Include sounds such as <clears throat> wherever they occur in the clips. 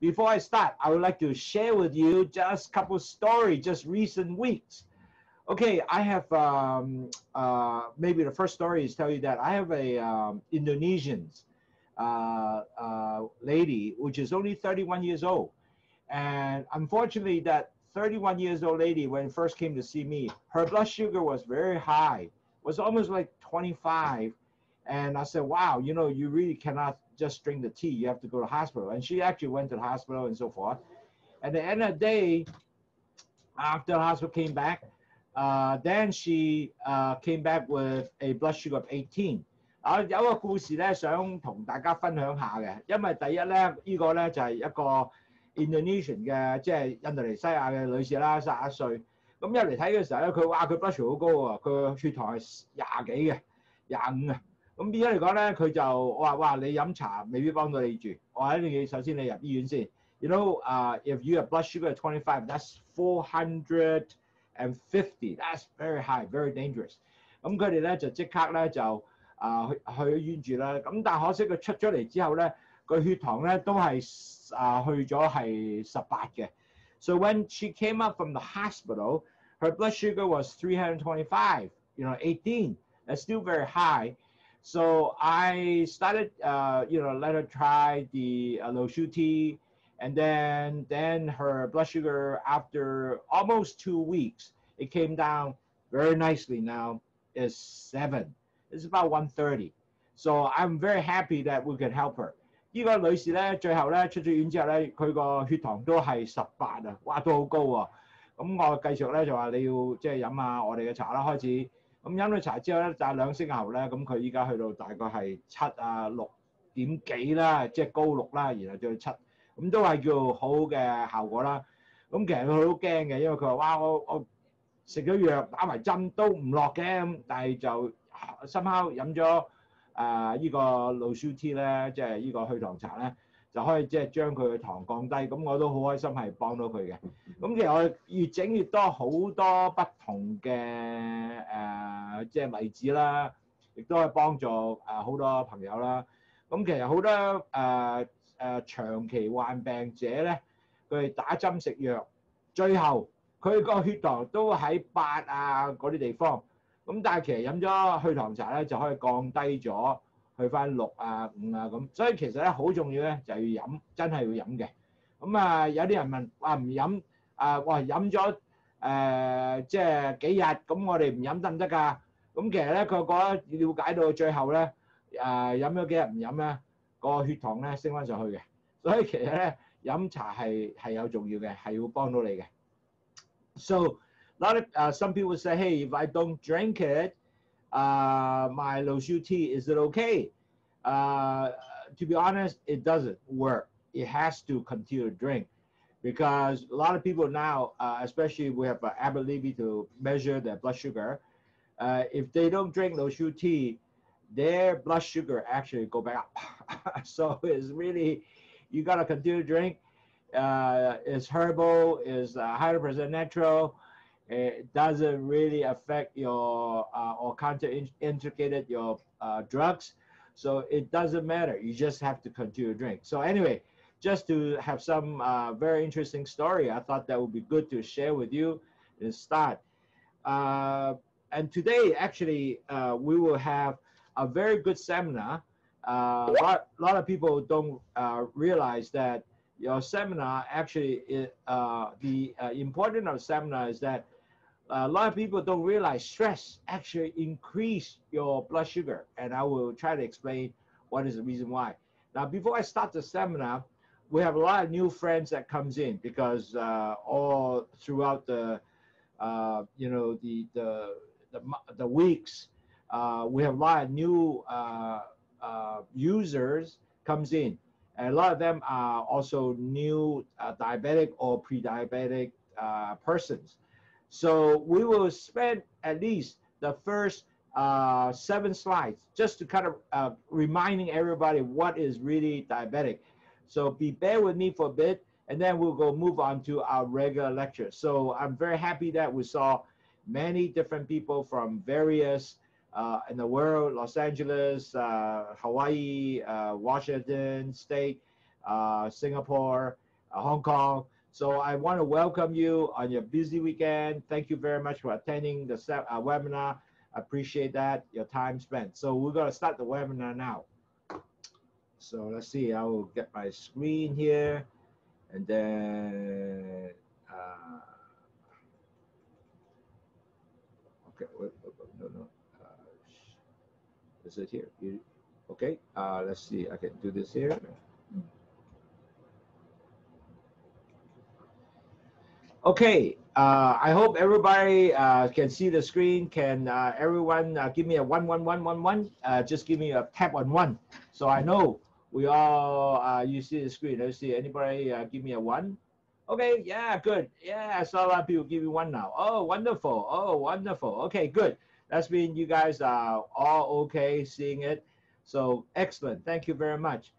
before I start, I would like to share with you just a couple stories, just recent weeks. Okay, I have um, uh, maybe the first story is tell you that I have a um, Indonesian uh, uh, lady which is only 31 years old, and unfortunately, that 31 years old lady when first came to see me, her blood sugar was very high, was almost like 25, and I said, "Wow, you know, you really cannot just drink the tea. You have to go to hospital." And she actually went to the hospital and so forth. At the end of the day, after the hospital came back uh, then she uh, came back with a blood sugar of 18。啊，有個故事咧，想同大家分享下嘅。因為第一咧，呢個咧就係一個 Indonesian 嘅，即係印度尼西亞嘅女士啦，三十一歲。咁一嚟睇嘅時候咧，佢哇佢 blood sugar 好高喎，佢血糖係廿幾嘅，廿五啊。 咁變咗嚟講咧，佢就我話哇，你飲茶未必幫到你住，我話一定要首先你入醫院先。You know, uh, if you have blood sugar at 25, that's 400. and fifty. That's very high, very dangerous. 咁佢哋咧就即刻咧就啊去去醫院住啦。咁但係可惜佢出咗嚟之後咧，個血糖咧都係啊去咗係十八嘅。So when she came up from the hospital, her blood sugar was 325, you know, 18. That's still very high. So I started, uh, you know, let her try the uh, low tea and then then her blood sugar after almost two weeks it came down very nicely now is seven it's about 130 so i'm very happy that we can help her 呢个女士咧，最后咧出咗院之后咧，佢个血糖都系十八啊，哇都好高喎！咁我继续咧就话你要即系饮下我哋嘅茶啦，开始 咁飲咗茶之後咧，就係兩星期後咧，咁佢依家去到大概係七啊六點幾啦，即係高六啦，然後再七。咁都係叫好嘅效果啦。咁其實佢好驚嘅，因為佢話：哇，我我食咗藥打埋針都唔落嘅咁，但係就深刻飲咗誒依個老舒 T 咧，即係依個去糖茶咧， 就可以即係將佢嘅糖降低。咁我都好開心係幫到佢嘅。咁其實我越整越多好多不同嘅誒即係例子啦，亦都係幫助誒好多朋友啦。咁其實好多誒。誒、呃、長期患病者咧，佢哋打針食藥，最後佢個血糖都喺八啊嗰啲地方，咁但係其實飲咗去糖茶咧就可以降低咗， 去翻六啊五啊咁，所以其實咧好重要咧就係要飲，真係要飲嘅。咁啊有啲人問話唔飲啊，哇飲咗誒即係幾日，咁我哋唔飲得唔得㗎？咁其實咧佢覺得了解到最後咧，誒飲咗幾日唔飲咧？個血糖咧升翻上去嘅，所以其實咧飲茶係係有重要嘅，係要幫到你嘅。So a lot of uh, some people say, hey, if I don't drink it, uh, my low tea, is it okay? Uh, to be honest, it doesn't work. It has to continue to drink because a lot of people now, uh, especially we have uh, Abbott Libre to measure their blood sugar. Uh, if they don't drink low tea, their blood sugar actually go back up. <laughs> so it's really, you got to continue to drink. Uh, it's herbal, it's 100% natural. It doesn't really affect your uh, or counterindicated your uh, drugs. So it doesn't matter. You just have to continue to drink. So anyway, just to have some uh, very interesting story, I thought that would be good to share with you and start. Uh, and today, actually, uh, we will have a very good seminar. Uh, a, lot, a lot of people don't uh, realize that your seminar actually, uh, the uh, important of seminar is that a lot of people don't realize stress actually increase your blood sugar. And I will try to explain what is the reason why. Now, before I start the seminar, we have a lot of new friends that comes in because uh, all throughout the, uh, you know, the, the, the, the weeks, uh, we have a lot of new uh, uh, users comes in. And a lot of them are also new uh, diabetic or pre-diabetic persons. So we will spend at least the first uh, seven slides just to kind of reminding everybody what is really diabetic. So be bear with me for a bit, and then we'll go move on to our regular lecture. So I'm very happy that we saw many different people from various uh, in the world, Los Angeles, uh, Hawaii, uh, Washington State, uh, Singapore, uh, Hong Kong. So I want to welcome you on your busy weekend. Thank you very much for attending the uh, webinar. I appreciate that, your time spent. So we're going to start the webinar now. So let's see, I will get my screen here and then, uh, okay, wait, wait, wait, no, no. Uh, is it here? You, okay, uh, let's see, I can do this here. Okay, uh, I hope everybody uh, can see the screen. Can uh, everyone uh, give me a one, one, one, one, one? Uh, just give me a tap on one, so I know we all. Uh, you see the screen. Let's see. Anybody give me a one? Okay, yeah, good. Yeah, I saw a lot of people give me one now. Oh, wonderful. Oh, wonderful. Okay, good. That's mean you guys are all okay seeing it. So excellent. Thank you very much.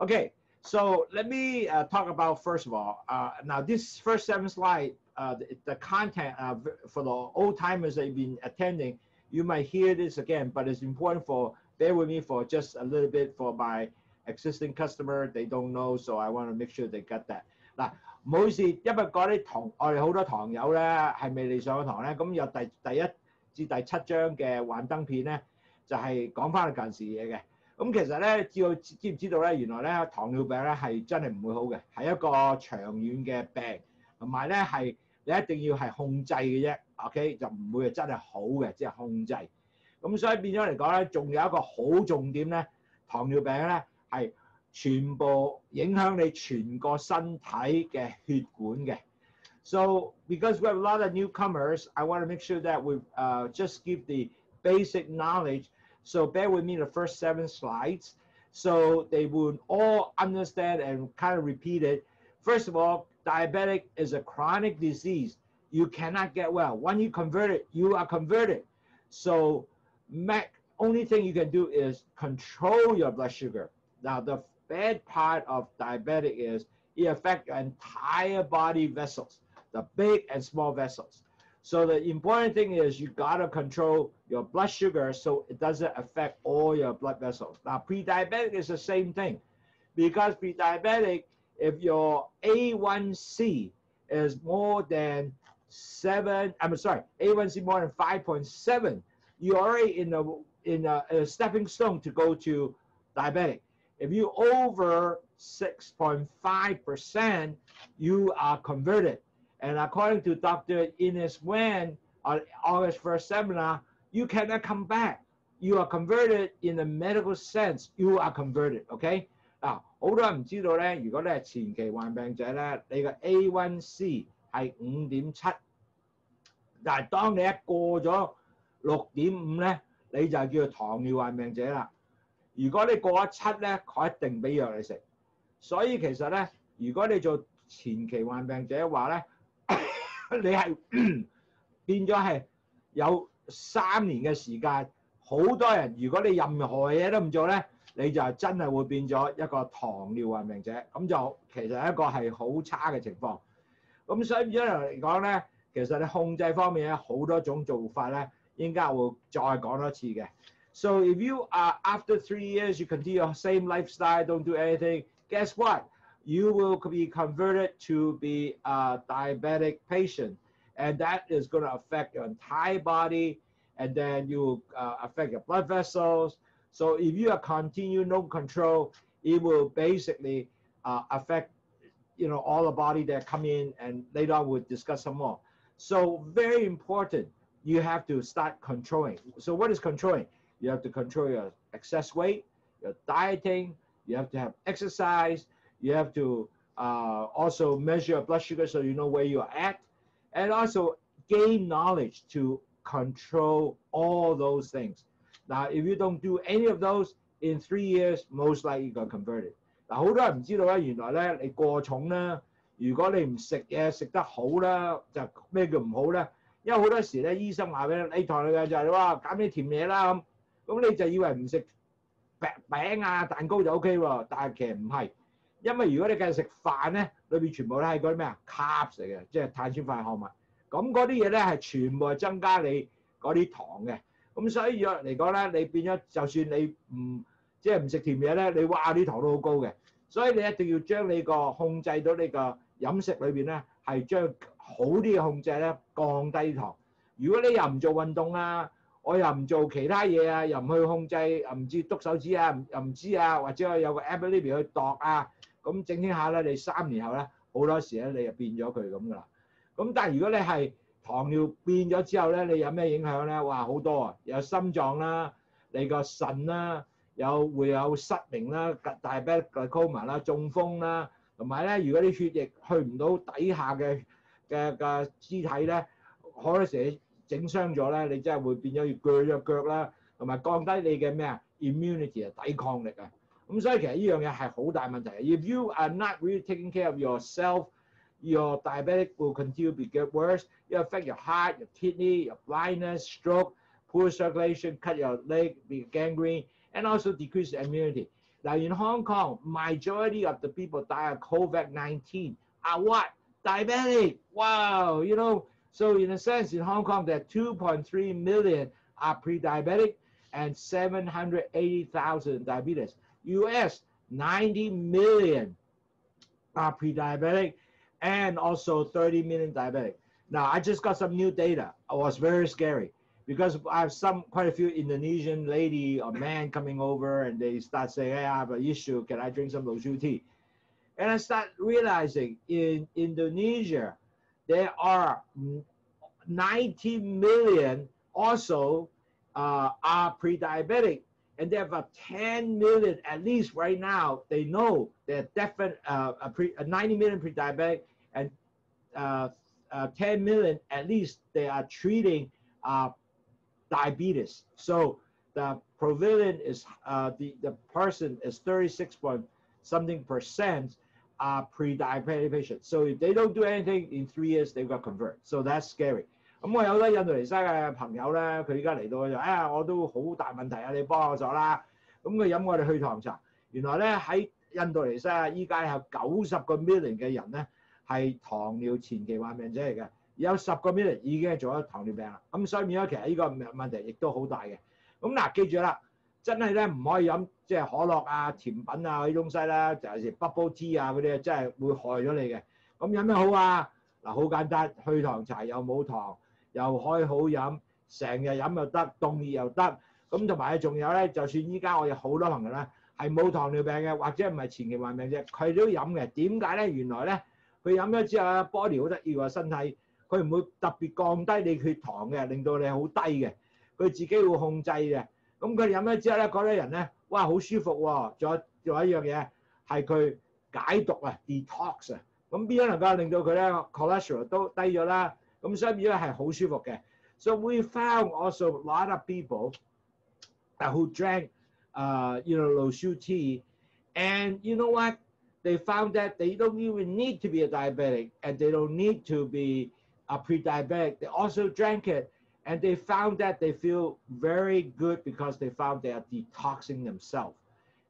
Okay, so let me uh, talk about first of all. Uh, now this first seven slide, uh, the, the content uh, v- for the old timers that have been attending, you might hear this again, but it's important for bear with me for just a little bit for my existing customer. They don't know, so I want to make sure they get that. 嗱，唔好意思，因为嗰啲堂我哋好多堂友咧系未嚟上堂咧，咁有第第一至第七章嘅幻灯片咧，就系讲翻近时嘢嘅。 咁其實咧，知道知唔知道咧？原來咧糖尿病咧係真係唔會好嘅，係一個長遠嘅病，同埋咧係你一定要係控制嘅啫，OK 就唔會係真係好嘅，即係控制。咁所以變咗嚟講咧，仲有一個好重點咧，糖尿病咧係全部影響你全個身體嘅血管嘅。So because we have a lot of newcomers, I want to make sure that we uh, just give the basic knowledge. So bear with me the first seven slides. So they would all understand and kind of repeat it. First of all, diabetic is a chronic disease. You cannot get well. When you convert it, you are converted. So Mac, only thing you can do is control your blood sugar. Now the bad part of diabetic is it affects your entire body vessels, the big and small vessels. So the important thing is you gotta control your blood sugar so it doesn't affect all your blood vessels. Now pre-diabetic is the same thing, because pre-diabetic, if your A1C is more than seven, I'm sorry, A1C more than 5.7, you're already in a in a, a stepping stone to go to diabetic. If you over 6.5%, you are converted. And according to Dr. Ines Wen on August 1st seminar, you cannot come back. You are converted in the medical sense. You are converted. OK 嗱，好多人唔知道咧，如果你係前期患病者咧，你嘅 A1C 係五點七，但係當你一過咗六點五咧，你就叫做糖尿患病者啦。如果你過咗七咧，佢一定俾藥你食。所以其實咧，如果你做前期患病者嘅話咧， 你係變咗係有三年嘅時間。好多人如果你任何嘢都唔做咧，你就真係會變咗一個糖尿患病者，咁就其實一個係好差嘅情況。咁所以變咗嚟講咧，其實你控制方面咧好多種做法咧，應該會再講多次嘅。So if you are after three years you continue your same lifestyle, don't do anything, guess what? You will be converted to be a diabetic patient, and that is going to affect your entire body, and then you uh, affect your blood vessels. So if you are continue no control, it will basically uh, affect you know all the body that come in, and later on we'll discuss some more. So very important, you have to start controlling. So what is controlling? You have to control your excess weight, your dieting. You have to have exercise. You have to uh, also measure your blood sugar so you know where you are at, and also gain knowledge to control all those things. Now, if you don't do any of those in three years, most likely you got converted. 嗱，好多人唔知道咧，原来咧你过重咧，如果你唔食嘢食得好啦，就咩叫唔好咧？因为好多时咧，医生话俾你，你糖尿病就系哇减啲甜嘢啦咁，咁你就以为唔食饼饼啊蛋糕就 O K 喎，但系其实唔系， 因為如果你繼續食飯咧，裏邊全部都係嗰啲咩啊 carbs 嚟嘅，即係碳酸化合物，咁嗰啲嘢咧係全部係增加你嗰啲糖嘅。咁所以藥嚟講咧，你變咗就算你唔即係唔食甜嘢咧，你哇啲糖都好高嘅。 所以你一定要將你個控制到你個飲食裏邊咧，係將好啲嘅控制咧，降低糖。如果你又唔做運動啊，我又唔做其他嘢啊，又唔去控制，又唔知篤手指啊，又唔知啊，或者我有個 app 呢邊去度啊， 咁整天下咧，你三年後咧，好多時咧你就變咗佢咁噶啦。咁但係如果你係糖尿變咗之後咧，你有咩影響咧？哇，好多啊，有心臟啦，你個腎啦。有會有失明啦、大病、glaucoma 啦、中風啦，同埋咧，如果啲血液去唔到底下嘅嘅嘅肢體咧，好多時整傷咗咧，你真係會變咗要鋸咗腳啦，同埋降低你嘅咩啊 immunity 啊抵抗力啊， 咁所以其实呢样嘢系好大问题。If you are not really taking care of yourself, your diabetic will continue to get worse. It affect your heart, your kidney, your blindness, stroke, poor circulation, cut your leg, be gangrene. and also decrease immunity. Now in Hong Kong, majority of the people die of COVID-19 are what? Diabetic. Wow, you know, so in a sense, in Hong Kong, there are 2.3 million are pre-diabetic and 780,000 diabetes. US, 90 million are pre-diabetic and also 30 million diabetic. Now, I just got some new data. It was very scary because I have some quite a few Indonesian lady or man coming over and they start saying, hey, I have an issue. Can I drink some Lowsu tea? And I start realizing in Indonesia, there are 90 million also uh, are pre-diabetic. And there are 10 million, at least right now, they know they're definite, uh, a pre, a 90 million pre-diabetic and uh, uh 10 million, at least they are treating uh, diabetes. So the prevalent is uh, the, the person is 36 point something percent are pre-diabetic patients. So if they don't do anything in three years, they got convert. So that's scary. 咁我有咧印度尼西亞嘅朋友咧，佢而家嚟到就，哎呀，我都好大問題啊，你幫我咗啦。咁佢飲我哋去糖茶，原來咧喺印度尼西亞依家有九十個 million 嘅人咧係糖尿前期患病者嚟嘅。有十個 million 已經係做咗糖尿病啦，咁所以變咗其實呢個問題亦都好大嘅。咁嗱，記住啦，真係咧唔可以飲即係可樂啊、甜品啊嗰啲東西啦，就係 bubble tea 啊嗰啲，真係會害咗你嘅。咁飲咩好啊？嗱，好簡單，去糖茶又冇糖， 又可以好飲，成日飲又得，凍熱又得。咁同埋仲有咧，就算依家我有好多朋友咧係冇糖尿病嘅，或者唔係前期患病啫，佢都飲嘅。點解咧？原來咧佢飲咗之後咧，body 好得意喎，身體。佢唔會特別降低你血糖嘅，令到你好低嘅。佢自己會控制嘅。咁佢飲咗之後咧，嗰啲人咧，哇，好舒服喎！仲有仲有一樣嘢係佢解毒啊，detox 啊。咁邊樣能夠令到佢咧 cholesterol 都低咗啦？ 咁所以變咗係好舒服嘅。So we found also a lot of people who drank, uh, you know, Lowsu tea, and you know what? They found that they don't even need to be a diabetic, and they don't need to be a pre-diabetic. They also drank it, and they found that they feel very good because they found they are detoxing themselves,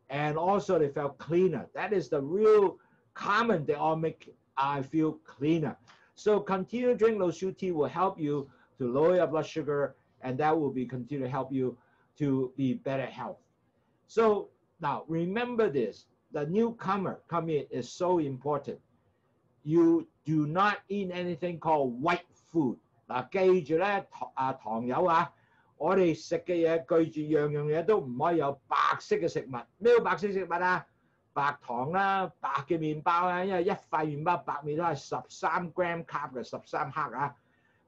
and also they felt cleaner. That is the real comment they all make. I feel cleaner. So continue to drink Loshu tea will help you to lower your blood sugar and that will be continue to help you to be better health. So now remember this, the newcomer coming in is so important. You do not eat anything called white food。嗱，记住咧，糖啊糖友啊，我哋食嘅嘢记住样样嘢都唔可以有白色嘅食物。咩叫白色食物啊？ 白糖啦，白嘅面包啦，因为一块面包白面都系十三 gram carb 嘅十三克啊。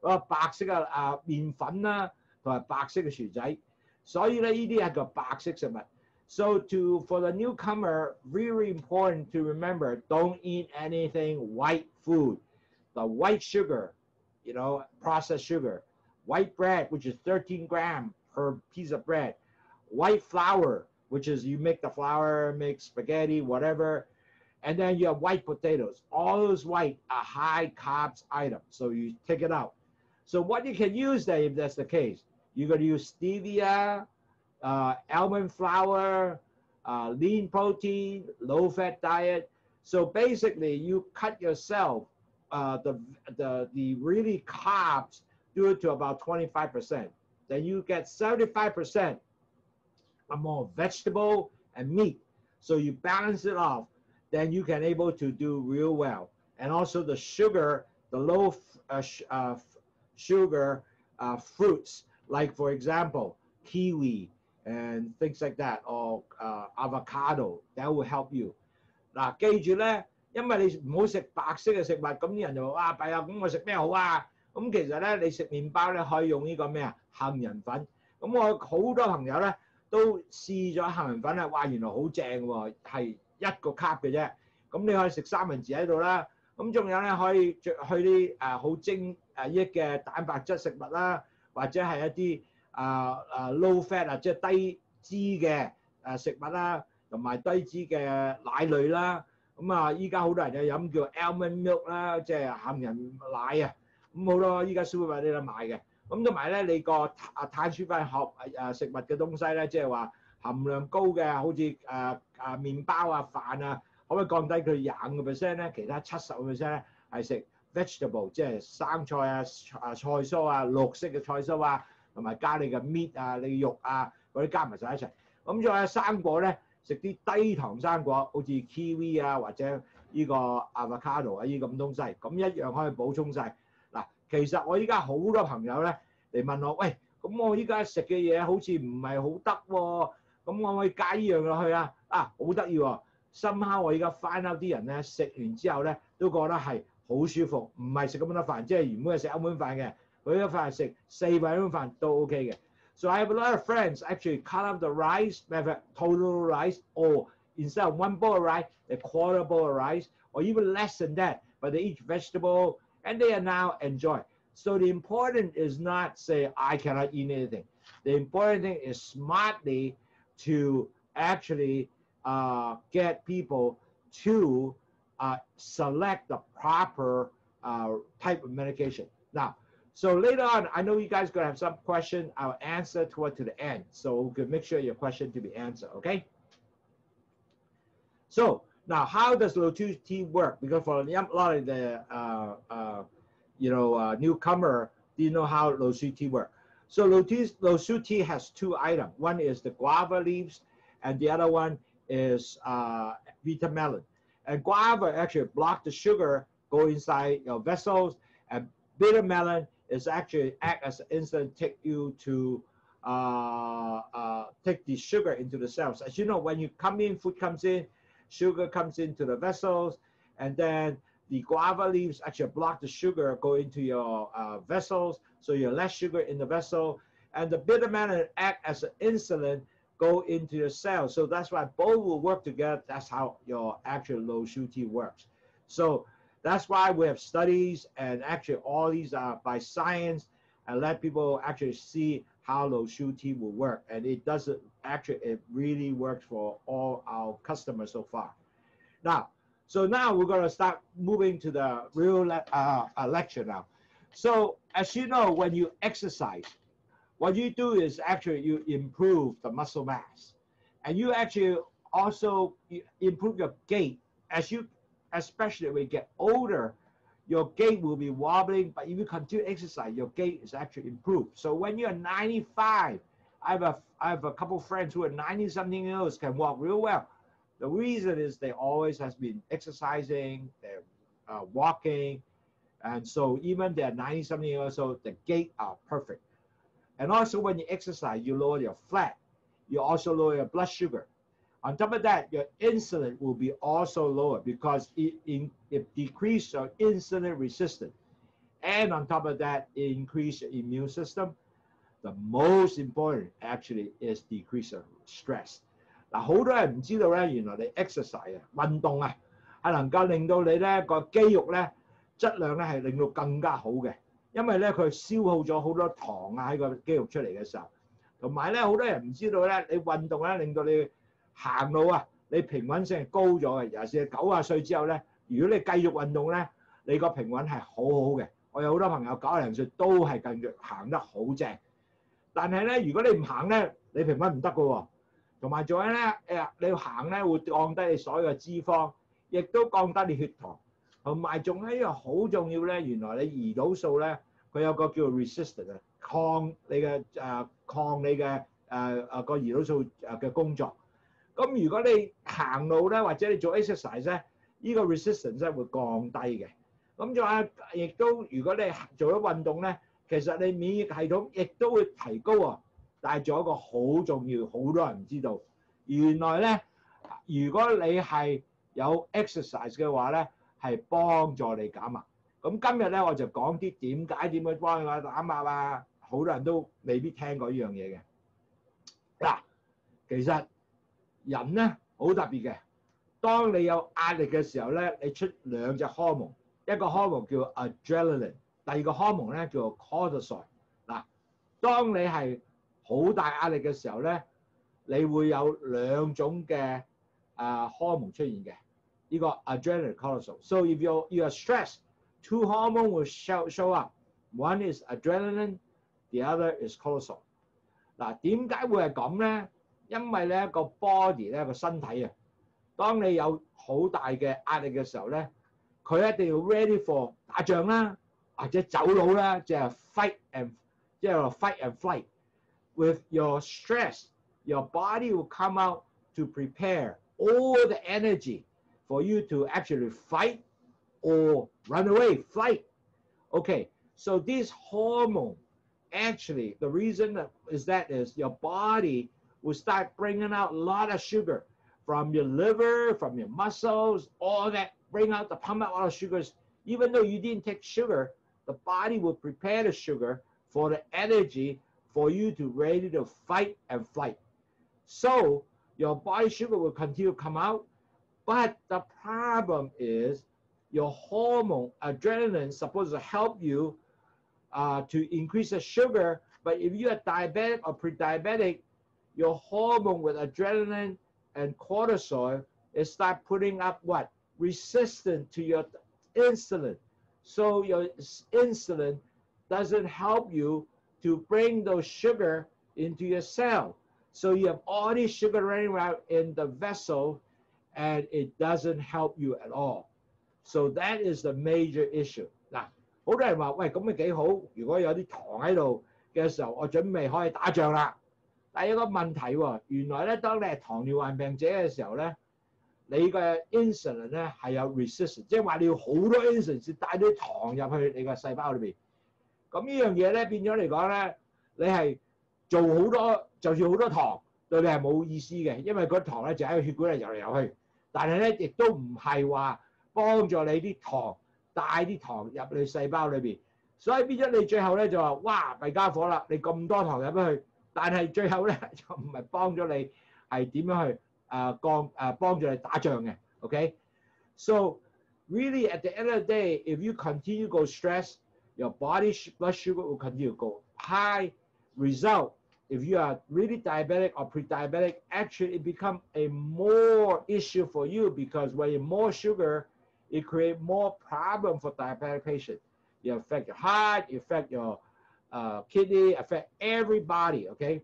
嗰个白色嘅啊面粉啦，同埋白色嘅薯仔，所以咧呢啲系个白色食物。So to for the newcomer, very important to remember, don't eat anything white food. The white sugar, you know, processed sugar, white bread, which is 13 gram per piece of bread, white flour, which is you make the flour, make spaghetti, whatever, and then you have white potatoes. All those white are high carbs items, so you take it out. So what you can use there if that's the case, you're going to use stevia, uh, almond flour, uh, lean protein, low fat diet. So basically, you cut yourself uh, the, the, the really carbs do it to about 25%. Then you get 75% more vegetable and meat. So you balance it off. then you can able to do real well. And also the sugar, the low f- uh, sh- uh, f- sugar uh, fruits, like for example, kiwi and things like that, or uh, avocado, that will help you. 嗱，记住咧，因为你唔好食白色嘅食物，咁啲人就话啊弊啊，咁我食咩好啊？咁其实咧，你食面包咧可以用呢个咩啊杏仁粉。咁我好多朋友咧 都試咗杏仁粉咧，哇！原來好正喎，係一個 cup 嘅啫。咁你可以食三文治喺度啦。咁仲有咧可以着去啲誒好精誒益嘅蛋白質食物啦，或者係一啲啊啊 low fat 啊，即係低脂嘅誒食物啦，同埋低脂嘅奶類啦。咁啊，依家好多人就飲叫 almond milk 啦，即係杏仁奶啊。咁好多依家 super 啲都買嘅。 咁同埋咧，你個啊碳水化合誒食物嘅東西咧，即係話含量高嘅，好似誒誒麵包啊、飯啊，可唔可以降低佢廿五個 percent 咧？其他七十個 percent 咧係食 vegetable，即係生菜啊、啊菜蔬啊、綠色嘅菜蔬啊，同埋加你嘅 meat 啊、你嘅肉啊嗰啲加埋晒一齊。咁仲有生果咧，食啲低糖生果，好似 kiwi 啊或者呢個 avocado 啊呢咁東西，咁一樣可以補充晒。 嗱，其實我依家好多朋友咧嚟問我，喂，咁我依家食嘅嘢好似唔係好得喎，咁我可以加依樣落去啊？啊，好得意喎！深刻我依家 find out 啲人咧食完之後咧都覺得係好舒服，唔係食咁多飯，即係原本係食一碗飯嘅，佢一飯食四碗飯都 OK 嘅。So I have a lot of friends actually cut up the rice, matter total rice, or instead of one bowl of rice, a quarter bowl of rice, or even less than that. But they eat vegetable, and they are now enjoy. So the important is not say I cannot eat anything. The important thing is smartly to actually uh, get people to uh, select the proper uh, type of medication. Now, so later on, I know you guys gonna have some question. I'll answer toward to the end, so we can make sure your question to be answered. Okay. So now, how does Lotus tea work? Because for a lot of the uh, uh, you know uh, newcomer, do you know how tea work? So tea has two items. One is the guava leaves, and the other one is uh, bitter melon. And guava actually block the sugar go inside your vessels, and bitter melon is actually act as an instant take you to uh, uh, take the sugar into the cells. As you know, when you come in, food comes in, sugar comes into the vessels, and then the guava leaves actually block the sugar go into your uh, vessels, so you have less sugar in the vessel, and the bitter melon act as an insulin go into your cells. So that's why both will work together. That's how your actual low tea works. So that's why we have studies and actually all these are by science and let people actually see how low tea will work. And it doesn't actually, it really works for all our customers so far. Now, so now we're going to start moving to the real le- uh, uh, lecture now. So as you know, when you exercise, what you do is actually you improve the muscle mass and you actually also improve your gait as you especially when you get older your gait will be wobbling but if you continue exercise your gait is actually improved so when you're 95 i have a i have a couple friends who are 90 something years can walk real well the reason is they always has been exercising they're uh, walking and so even they're 90 something years old the gait are perfect and also when you exercise, you lower your fat. You also lower your blood sugar. On top of that, your insulin will be also lower because it, it, it decreases your insulin resistance. And on top of that, it increase your immune system. The most important actually is decrease of stress. 嗱，好多人唔知道咧，原來你 exercise 啊，運動啊，係能夠令到你咧個肌肉咧質量咧係令到更加好嘅。因為咧佢消耗咗好多糖啊喺個肌肉出嚟嘅時候，同埋咧好多人唔知道咧，你運動咧令到你行路啊，你平穩性係高咗嘅。尤其是九啊歲之後咧，如果你繼續運動咧，你個平穩係好好嘅。我有好多朋友九零歲都係繼續行得好正， 但係咧如果你唔行咧，你平穩唔得嘅喎。同埋仲有咧誒，你行咧會降低你所有嘅脂肪，亦都降低你血糖。同埋仲係一樣好重要咧，原來你胰島素咧，佢有個叫 resistant 啊，抗你嘅誒抗你嘅誒誒個胰島素誒嘅工作。 咁如果你行路咧，或者你做 exercise 咧，呢個 resistance 咧會降低嘅。咁仲有亦都如果你做咗運動咧， 其實你免疫系統亦都會提高啊。但係仲有一個好重要，好多人唔知道，原來咧，如果你係有 exercise 嘅話咧，係幫助你減壓。咁今日咧我就講啲點解點樣幫你減壓啊！好多人都未必聽過呢樣嘢嘅。嗱，其實人咧好特別嘅，當你有壓力嘅時候咧，你出兩隻荷爾蒙，一個荷爾蒙叫 adrenaline， 第二個荷爾蒙咧叫做 cortisol。嗱，當你係好大壓力嘅時候咧，你會有兩種嘅啊荷爾蒙出現嘅，呢個 adrenaline cortisol。So if you you are stressed, two hormone will show show up. One is adrenaline, the other is cortisol。嗱，點解會係咁咧？因為咧個 body 咧個身體啊，當你有好大嘅壓力嘅時候咧，佢一定要 ready for 打仗啦， 或者走佬啦，即系 fight and 即系 fight and flight。With your stress, your body will come out to prepare all the energy for you to actually fight or run away, flight. Okay, so this hormone actually the reason that is that is your body will start bringing out a lot of sugar from your liver, from your muscles, all that bring out the pump out all the sugars. Even though you didn't take sugar, the body will prepare the sugar for the energy for you to ready to fight and flight. So your body sugar will continue to come out, but the problem is your hormone adrenaline supposed to help you uh, to increase the sugar. But if you are diabetic or pre-diabetic, your hormone with adrenaline and cortisol is start putting up what resistance to your insulin So your insulin doesn't help you to bring those sugar into your cell. So you have all this sugar running around in the vessel and it doesn't help you at all. So that is the major issue. 嗱，好多人话：喂，咁咪几好？如果有啲糖喺度嘅时候，我准备可以打仗啦。但系有个问题喎，原来咧，当你系糖尿患病者嘅时候咧， 你嘅 insulin 咧係有 resistance，即係話你要好多 insulin 先帶啲糖入去你個細胞裏邊。咁呢樣嘢咧變咗嚟講咧，你係做好多，就算好多糖對你係冇意思嘅，因為嗰糖咧就喺個血管嚟游嚟游去。但係咧亦都唔係話幫助你啲糖帶啲糖入你細胞裏邊，所以變咗你最後咧就話：哇，弊家伙啦！你咁多糖入咗去，但係最後咧就唔係幫咗你係點樣去 诶降诶帮助你打仗嘅。OK，so really at the end of the day, if you continue to go stress, your body blood sugar will continue to go high. Result, if you are really diabetic or pre-diabetic, actually it become a more issue for you because when you more sugar, it create more problem for diabetic patient. It affect your heart, it affect your uh, kidney, affect everybody. Okay,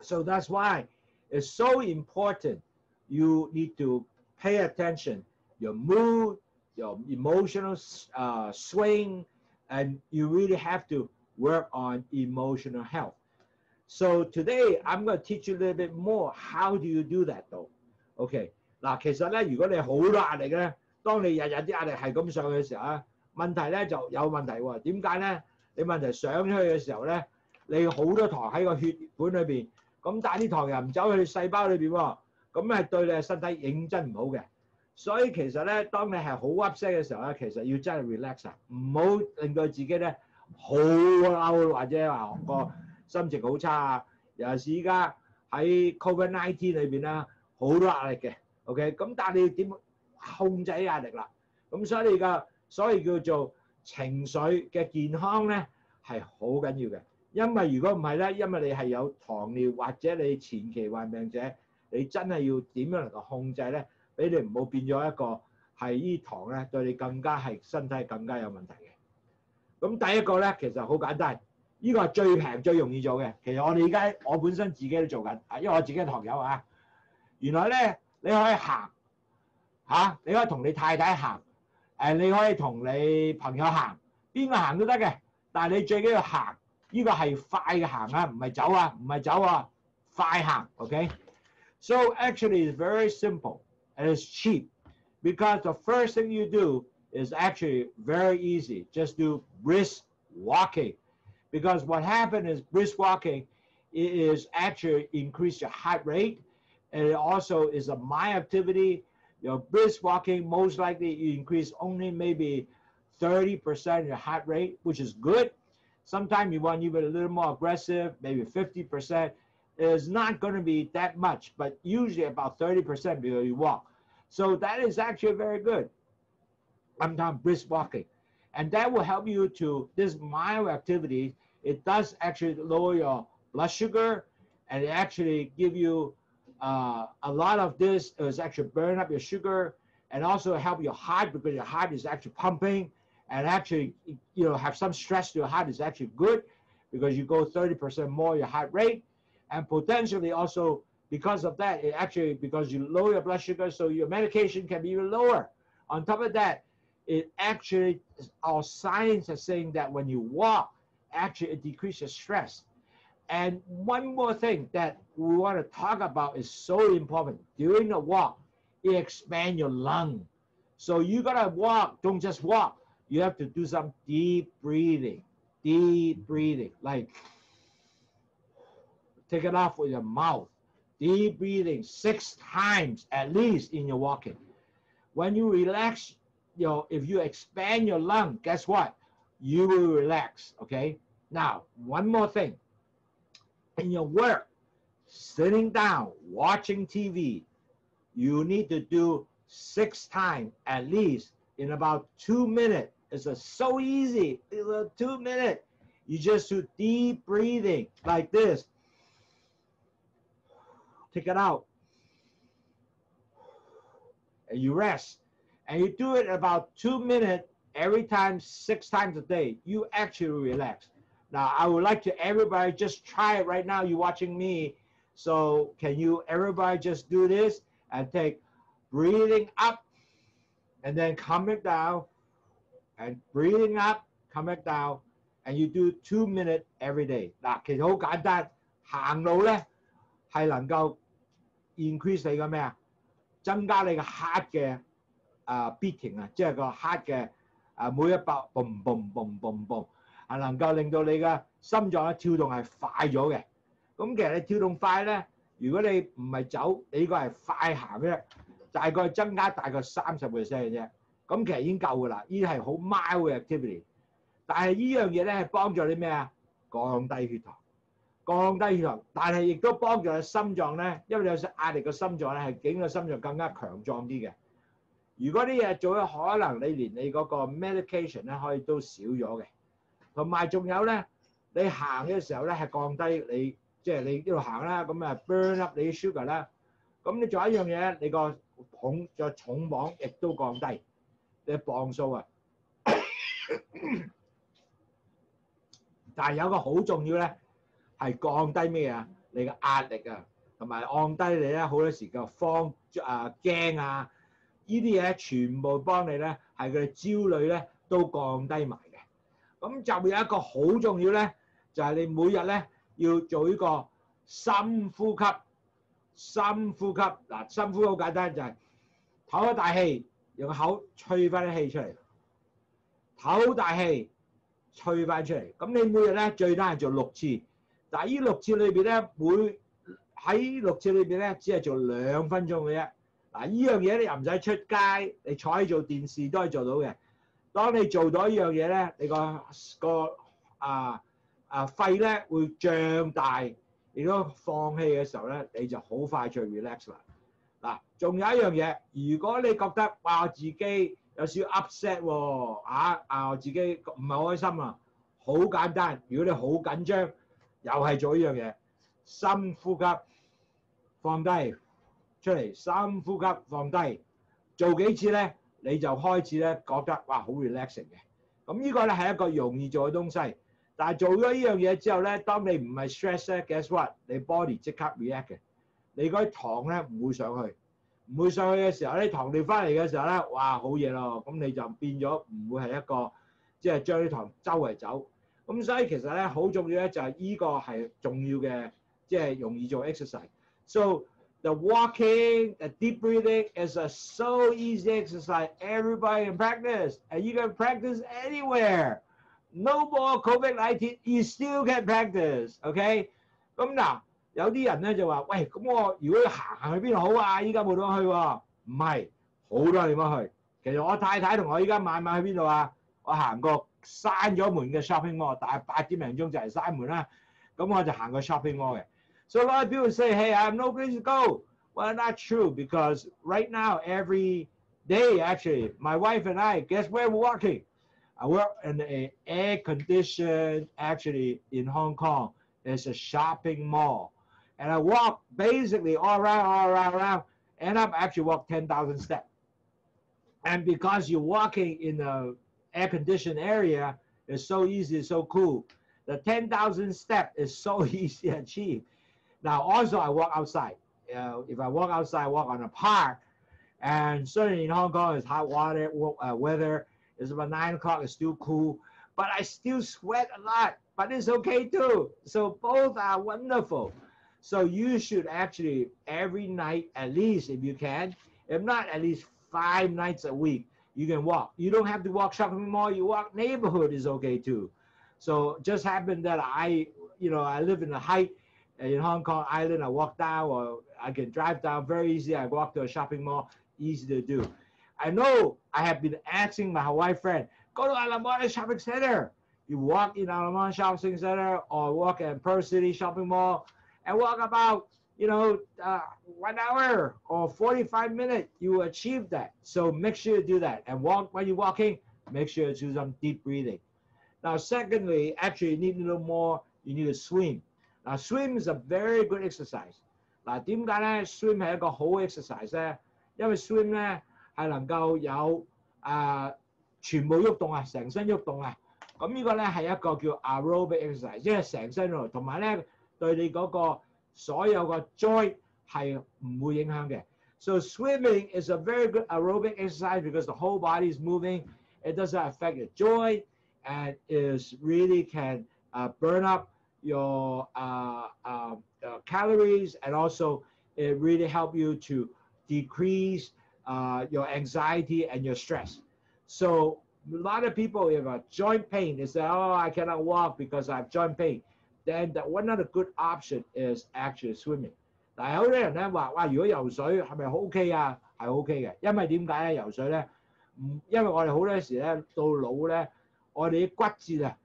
so that's why it's so important. You need to pay attention your mood, your emotional uh, swing, and you really have to work on emotional health. So today I'm going to teach you a little bit more. How do you do that though? OK，嗱，其实咧，如果你好多压力咧，当你日日啲压力系咁上去嘅时候啊，问题咧就有问题喎。点解咧？你问题上出去嘅时候咧，你好多糖喺个血管里边， 咁但係啲糖又唔走去細胞裏邊喎，咁係對你嘅身體認真唔好嘅。所以其實咧，當你係好 upset 嘅時候咧，其實要真係 relax 啊，唔好令到自己咧好嬲或者話個心情好差啊。尤其是依家喺 Covid nineteen 裏邊啦，好多壓力嘅，OK。咁但係你要點控制壓力啦？咁所以你嘅所以叫做情緒嘅健康咧係好緊要嘅， 因為如果唔係咧，因為你係有糖尿或者你前期患病者，你真係要點樣能夠控制咧？俾你唔好變咗一個係依糖咧，對你更加係身體更加有問題嘅。咁第一個咧，其實好簡單，呢個係最平最容易做嘅。其實我哋而家我本身自己都做緊，啊，因為我自己係糖友啊。原來咧，你可以行嚇，你可以同你太太行，誒，你可以同你朋友行，邊個行都得嘅。但係你最緊要行， 呢个系快嘅行啊，唔系走啊，唔系走啊，快行，OK。 So actually, it's very simple and it's cheap because the first thing you do is actually very easy. Just do brisk walking because what happened is brisk walking is actually increase your heart rate and it also is a mind activity. Your brisk walking most likely you increase only maybe 30% your heart rate, which is good. Sometimes you want even a little more aggressive, maybe 50%. It's not going to be that much, but usually about 30% because you walk. So that is actually very good. Sometimes brisk walking. And that will help you to, this mild activity, it does actually lower your blood sugar and it actually give you uh, a lot of this is actually burn up your sugar and also help your heart because your heart is actually pumping and actually you know have some stress to your heart is actually good because you go 30% more your heart rate. And potentially also because of that it actually because you lower your blood sugar so your medication can be even lower. On top of that it actually our science is saying that when you walk actually it decreases stress. And one more thing that we want to talk about is so important. During the walk it expand your lung. So you gotta walk don't just walk you have to do some deep breathing deep breathing like take it off with your mouth. Deep breathing six times at least in your walking. When you relax you know if you expand your lung guess what? You will relax okay? Now one more thing. In your work sitting down watching tv you need to do six times at least in about two minutes it's a, so easy. It's a two minute. You just do deep breathing like this. Take it out. And you rest. And you do it about two minutes every time six times a day. You actually relax. Now i would like to everybody just try it right now. You're watching me. So can you everybody just do this and take breathing up and then coming down and breathing up coming down and you do two minutes every day 嗱其實好簡單行路咧係能夠 increase 你嘅咩啊？增加你嘅 heart 嘅啊 beating 啊，即係個 heart 嘅啊每一百 boom boom boom boom boom 係能夠令到你嘅心臟咧跳動係快咗嘅。咁其實你跳動快咧，如果你唔係走，你呢個係快行嘅，大概增加大概三十 percent 嘅啫。 咁其實已經夠㗎啦，呢啲係好 mild 嘅 activity。但係呢樣嘢咧係幫助你咩啊？降低血糖。降低血糖，但係亦都幫助你心臟咧，因為你有壓力個心臟咧係整個心臟更加強壯啲嘅。如果啲嘢做咗，可能你連你嗰個 medication 咧可以都少咗嘅。同埋仲有咧，你行嘅時候咧係降低你，即係你呢度行啦，咁啊 burn up 你啲 sugar 啦。咁你仲有一樣嘢，你個重個重磅亦都降低， 你磅數啊。但係有個好重要咧。係降低咩啊？你嘅壓力啊，同埋降低你咧好多時嘅慌啊驚啊，呢啲嘢全部幫你咧係佢嘅焦慮咧都降低埋嘅。咁就有一個好重要咧，就係你每日咧要做呢個深呼吸。深呼吸嗱，深呼吸好簡單，就係唞一大氣， 用口吹翻啲氣出嚟，唞大氣，吹翻出嚟。咁你每日咧最多係做六次。但係呢六次裏邊咧，每喺六次裏邊咧，只係做兩分鐘嘅啫。嗱，呢樣嘢你又唔使出街，你坐喺做電視都可以做到嘅。當你做到呢樣嘢咧，你個個啊啊肺咧會脹大，如果放氣嘅時候咧，你就好快就 relax 啦。 嗱，仲有一樣嘢，如果你覺得哇自己有少少 upset 喎，啊啊自己唔係開心啊，好簡單。如果你好緊張，又係做呢樣嘢，深呼吸，放低出嚟，深呼吸放低，做幾次咧，你就開始咧覺得哇好 relaxing 嘅。咁呢個咧係一個容易做嘅東西，但係做咗呢樣嘢之後咧，當你唔係 stress 咧，guess what？你 body 即刻 react 嘅，你嗰啲糖咧唔會上去， 唔會上去嘅時候咧，糖尿翻嚟嘅時候咧，哇好嘢咯，咁你就變咗唔會係一個即係將啲糖周圍走。咁所以其實咧好重要咧，就係依個係重要嘅，即係容易做 exercise。So the walking, the deep breathing is a so easy exercise. Everybody can practice, and you can practice anywhere. No more COVID-19, you still can practice. OK，咁嗱， 有啲人咧就話：喂，咁我如果行去邊度好啊？依家冇得去喎。唔係，好多地方去。其實我太太同我依家晚晚去邊度啊？我行過閂咗門嘅 shopping mall，大概八點零鐘就係閂門啦。咁我就行個 shopping mall 嘅。So a lot of people say, hey, I have no place to go. Well, not true because right now, every day, actually, my wife and I, guess where we're walking? Uh, we're in an air conditioned, actually, in Hong Kong. There's a shopping mall. And I walk basically all around, all around, around, and I've actually walked 10,000 steps. And because you're walking in a air conditioned area, it's so easy, it's so cool. The 10,000 step is so <laughs> easy to achieve. Now, also, I walk outside. Uh, if I walk outside, I walk on a park. And certainly in Hong Kong, it's hot water, uh, weather. It's about nine o'clock, it's still cool. But I still sweat a lot, but it's okay too. So both are wonderful. So you should actually every night, at least if you can, if not at least five nights a week, you can walk. You don't have to walk shopping mall. You walk neighborhood is okay too. So just happened that I, you know, I live in the height uh, in Hong Kong Island. I walk down or I can drive down very easy. I walk to a shopping mall, easy to do. I know I have been asking my Hawaii friend, go to Ala Moana Shopping Center. You walk in Ala Moana Shopping Center or walk at Pearl City Shopping Mall and walk about, you know, uh, one hour or 45 minutes. You achieve that. So make sure you do that. And walk when you're walking, make sure you do some deep breathing. Now, secondly, actually, you need a little more, you need to swim. Now, swim is a very good exercise. 嗱，点解咧？swim 系一个好 exercise 咧，因为 swim 咧系能够有啊全部喐动啊，成身喐动啊。咁呢个咧系一个叫 aerobic exercise，即系成身喎，同埋咧 对你嗰个所有个 joint 系唔会影响嘅。So swimming is a very good aerobic exercise because the whole body is moving. It doesn't affect your joint and is really can uh, burn up your uh, uh, uh, calories and also it really help you to decrease uh, your anxiety and your stress. So a lot of people have a joint pain. They say, "Oh, I cannot walk because I have joint pain." Then the, one other good option is actually swimming. 但係有啲人咧話：哇，如果游水係咪好 OK 啊？係 OK 嘅，因為點解咧？游水咧，唔因為我哋好多時咧到老咧，我哋啲骨節啊〜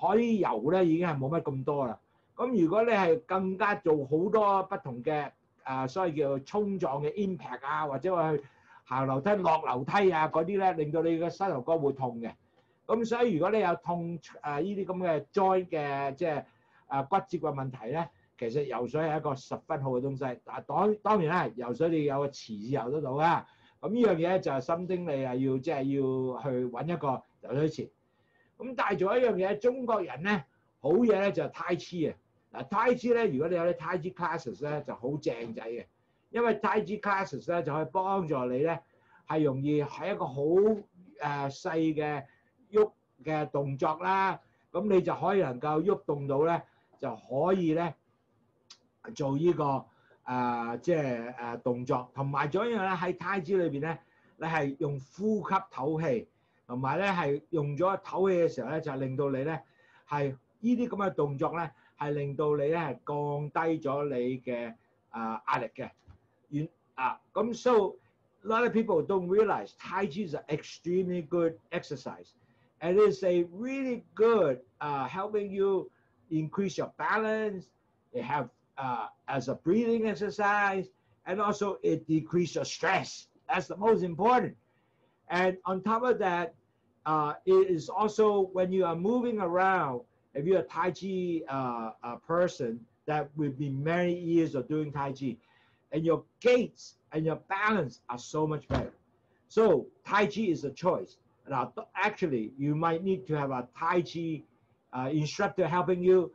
可以游咧已經係冇乜咁多啦。咁如果你係更加做好多不同嘅誒，所謂叫做衝撞嘅 impact 啊，或者話去行樓梯、落樓梯啊嗰啲咧，令到你嘅膝頭哥會痛嘅。咁所以如果你有痛誒呢啲咁嘅 joint 嘅即係 誒骨折嘅問題咧，其實游水係一個十分好嘅東西。但係當當然啦，游水你有個池游得到噶。咁呢樣嘢就係心丁你係要即係要去揾一個游水池。咁但係仲有一樣嘢，中國人咧好嘢咧就係 Tai Chi 啊！嗱，Tai Chi 咧，如果你有啲 Tai Chi classes 咧，就好正仔嘅，因為 Tai Chi classes 咧就可以幫助你咧係容易係一個好誒細嘅喐嘅動作啦，咁你就可以能夠喐動到咧， 就可以咧做呢個誒即係誒動作，同埋仲有一樣咧喺 Tai Chi 裏邊咧，你係用呼吸唞氣。同埋咧係用咗唞氣嘅時候咧，就令到你咧係呢啲咁嘅動作咧，係令到你咧係降低咗你嘅啊壓力嘅。原啊咁，so a lot of people don't realize Tai Chi is an extremely good exercise, and it is a really good uh, helping you increase your balance. It have uh, as a breathing exercise, and also it decrease your stress. That's the most important. And on top of that, uh, it is also when you are moving around, if you're a Tai Chi uh, uh, person that will be many years of doing Tai Chi, and your gaits and your balance are so much better. So Tai Chi is a choice. Now, actually, you might need to have a Tai Chi uh, instructor helping you,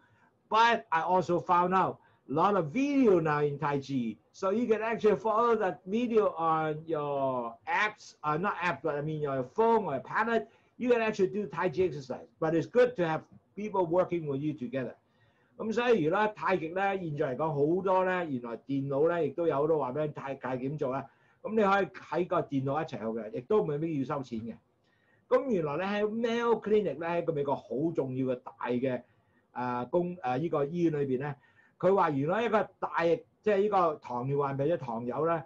but I also found out a lot of video now in Tai Chi. So you can actually follow that video on your apps, uh, not app, but I mean your phone or tablet. You can actually do Tai Chi exercise. But it's good to have people working with you together. 咁所以如果太極咧，現在嚟講好多咧，原來電腦咧亦都有好多話俾你太太極點做啦。咁你可以喺個電腦一齊學嘅，亦都未必要收錢嘅。 咁原來咧喺 Mayo Clinic 咧，喺個美國好重要嘅大嘅誒公誒依個醫院裏邊咧，佢話原來一個大即係呢個糖尿患或者糖友咧，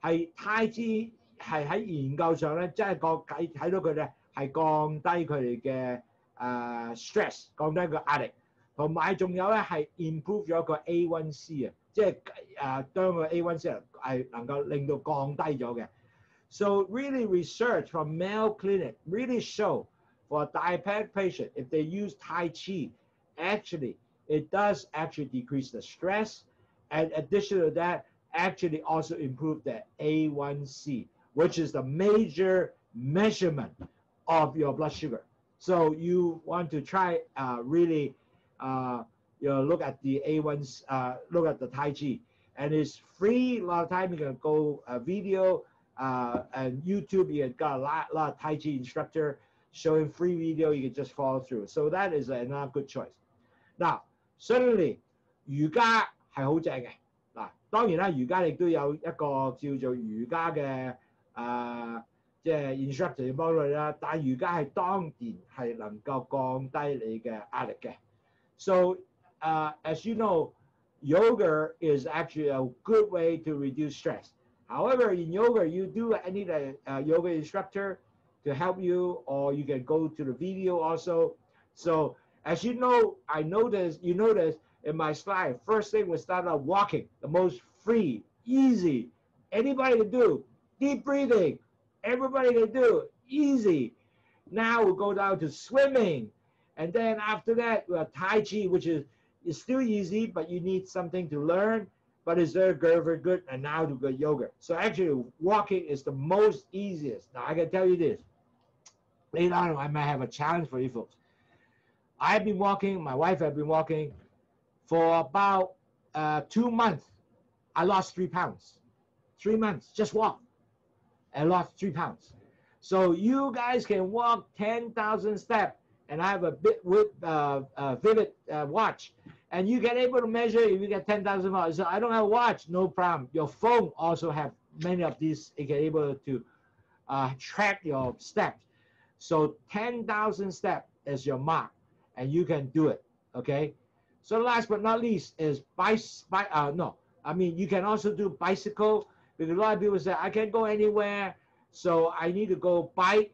係太子係喺研究上咧，即係個計睇到佢哋係降低佢哋嘅誒 stress，降低個壓力，同埋仲有咧係 improve 咗個 A1C 啊，即係誒將個 A1C 係能夠令到降低咗嘅。 So really research from Mayo Clinic really show for a diabetic patient, if they use Tai Chi, actually, it does actually decrease the stress. And addition to that, actually also improve the A1C, which is the major measurement of your blood sugar. So you want to try uh, really, uh, you know, look at the A1, uh, look at the Tai Chi. And it's free. A lot of time you can go uh, video, uh, and YouTube, you got a lot, lot of Tai Chi instructor showing free video, you can just follow through. So that is another good choice. Now, certainly 瑜伽系好正嘅。嗱，当然啦，瑜伽亦都有一个叫做瑜伽嘅诶，即系 instructor 要帮你啦。但系瑜伽系当然系能够降低你嘅压力嘅。So, uh, as you know, yoga is actually a good way to reduce stress. However, in yoga, you do I need a, a, yoga instructor to help you, or you can go to the video also. So as you know, I noticed, you notice in my slide, first thing we start out walking, the most free, easy, anybody can do. Deep breathing, everybody can do, easy. Now we go down to swimming. And then after that, we have Tai Chi, which is, is still easy, but you need something to learn but it's very good, very good, and now to go yoga. So actually, walking is the most easiest. Now I can tell you this. Later on, I might have a challenge for you folks. I've been walking. My wife has been walking for about uh, two months. I lost three pounds. Three months, just walk. I lost three pounds. So you guys can walk 10,000 steps, and I have a bit with uh, uh, vivid uh, watch and you get able to measure if you get 10,000 miles. So I don't have a watch, no problem. Your phone also have many of these. You can able to uh, track your steps. So 10,000 steps is your mark, and you can do it. Okay. So last but not least is bicycle. Uh, no, I mean you can also do bicycle because a lot of people say I can't go anywhere, so I need to go bike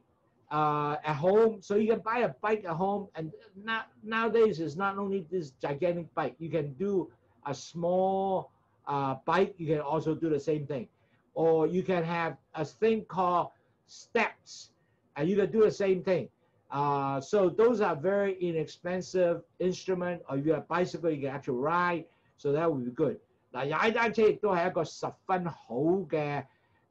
uh, at home. So you can buy a bike at home, and not, nowadays it's not only this gigantic bike. You can do a small uh, bike. You can also do the same thing, or you can have a thing called steps, and you can do the same thing. Uh, so those are very inexpensive instrument. Or if you have bicycle, you can actually ride. So that would be good. 嗱，踩单车亦都系一个十分好嘅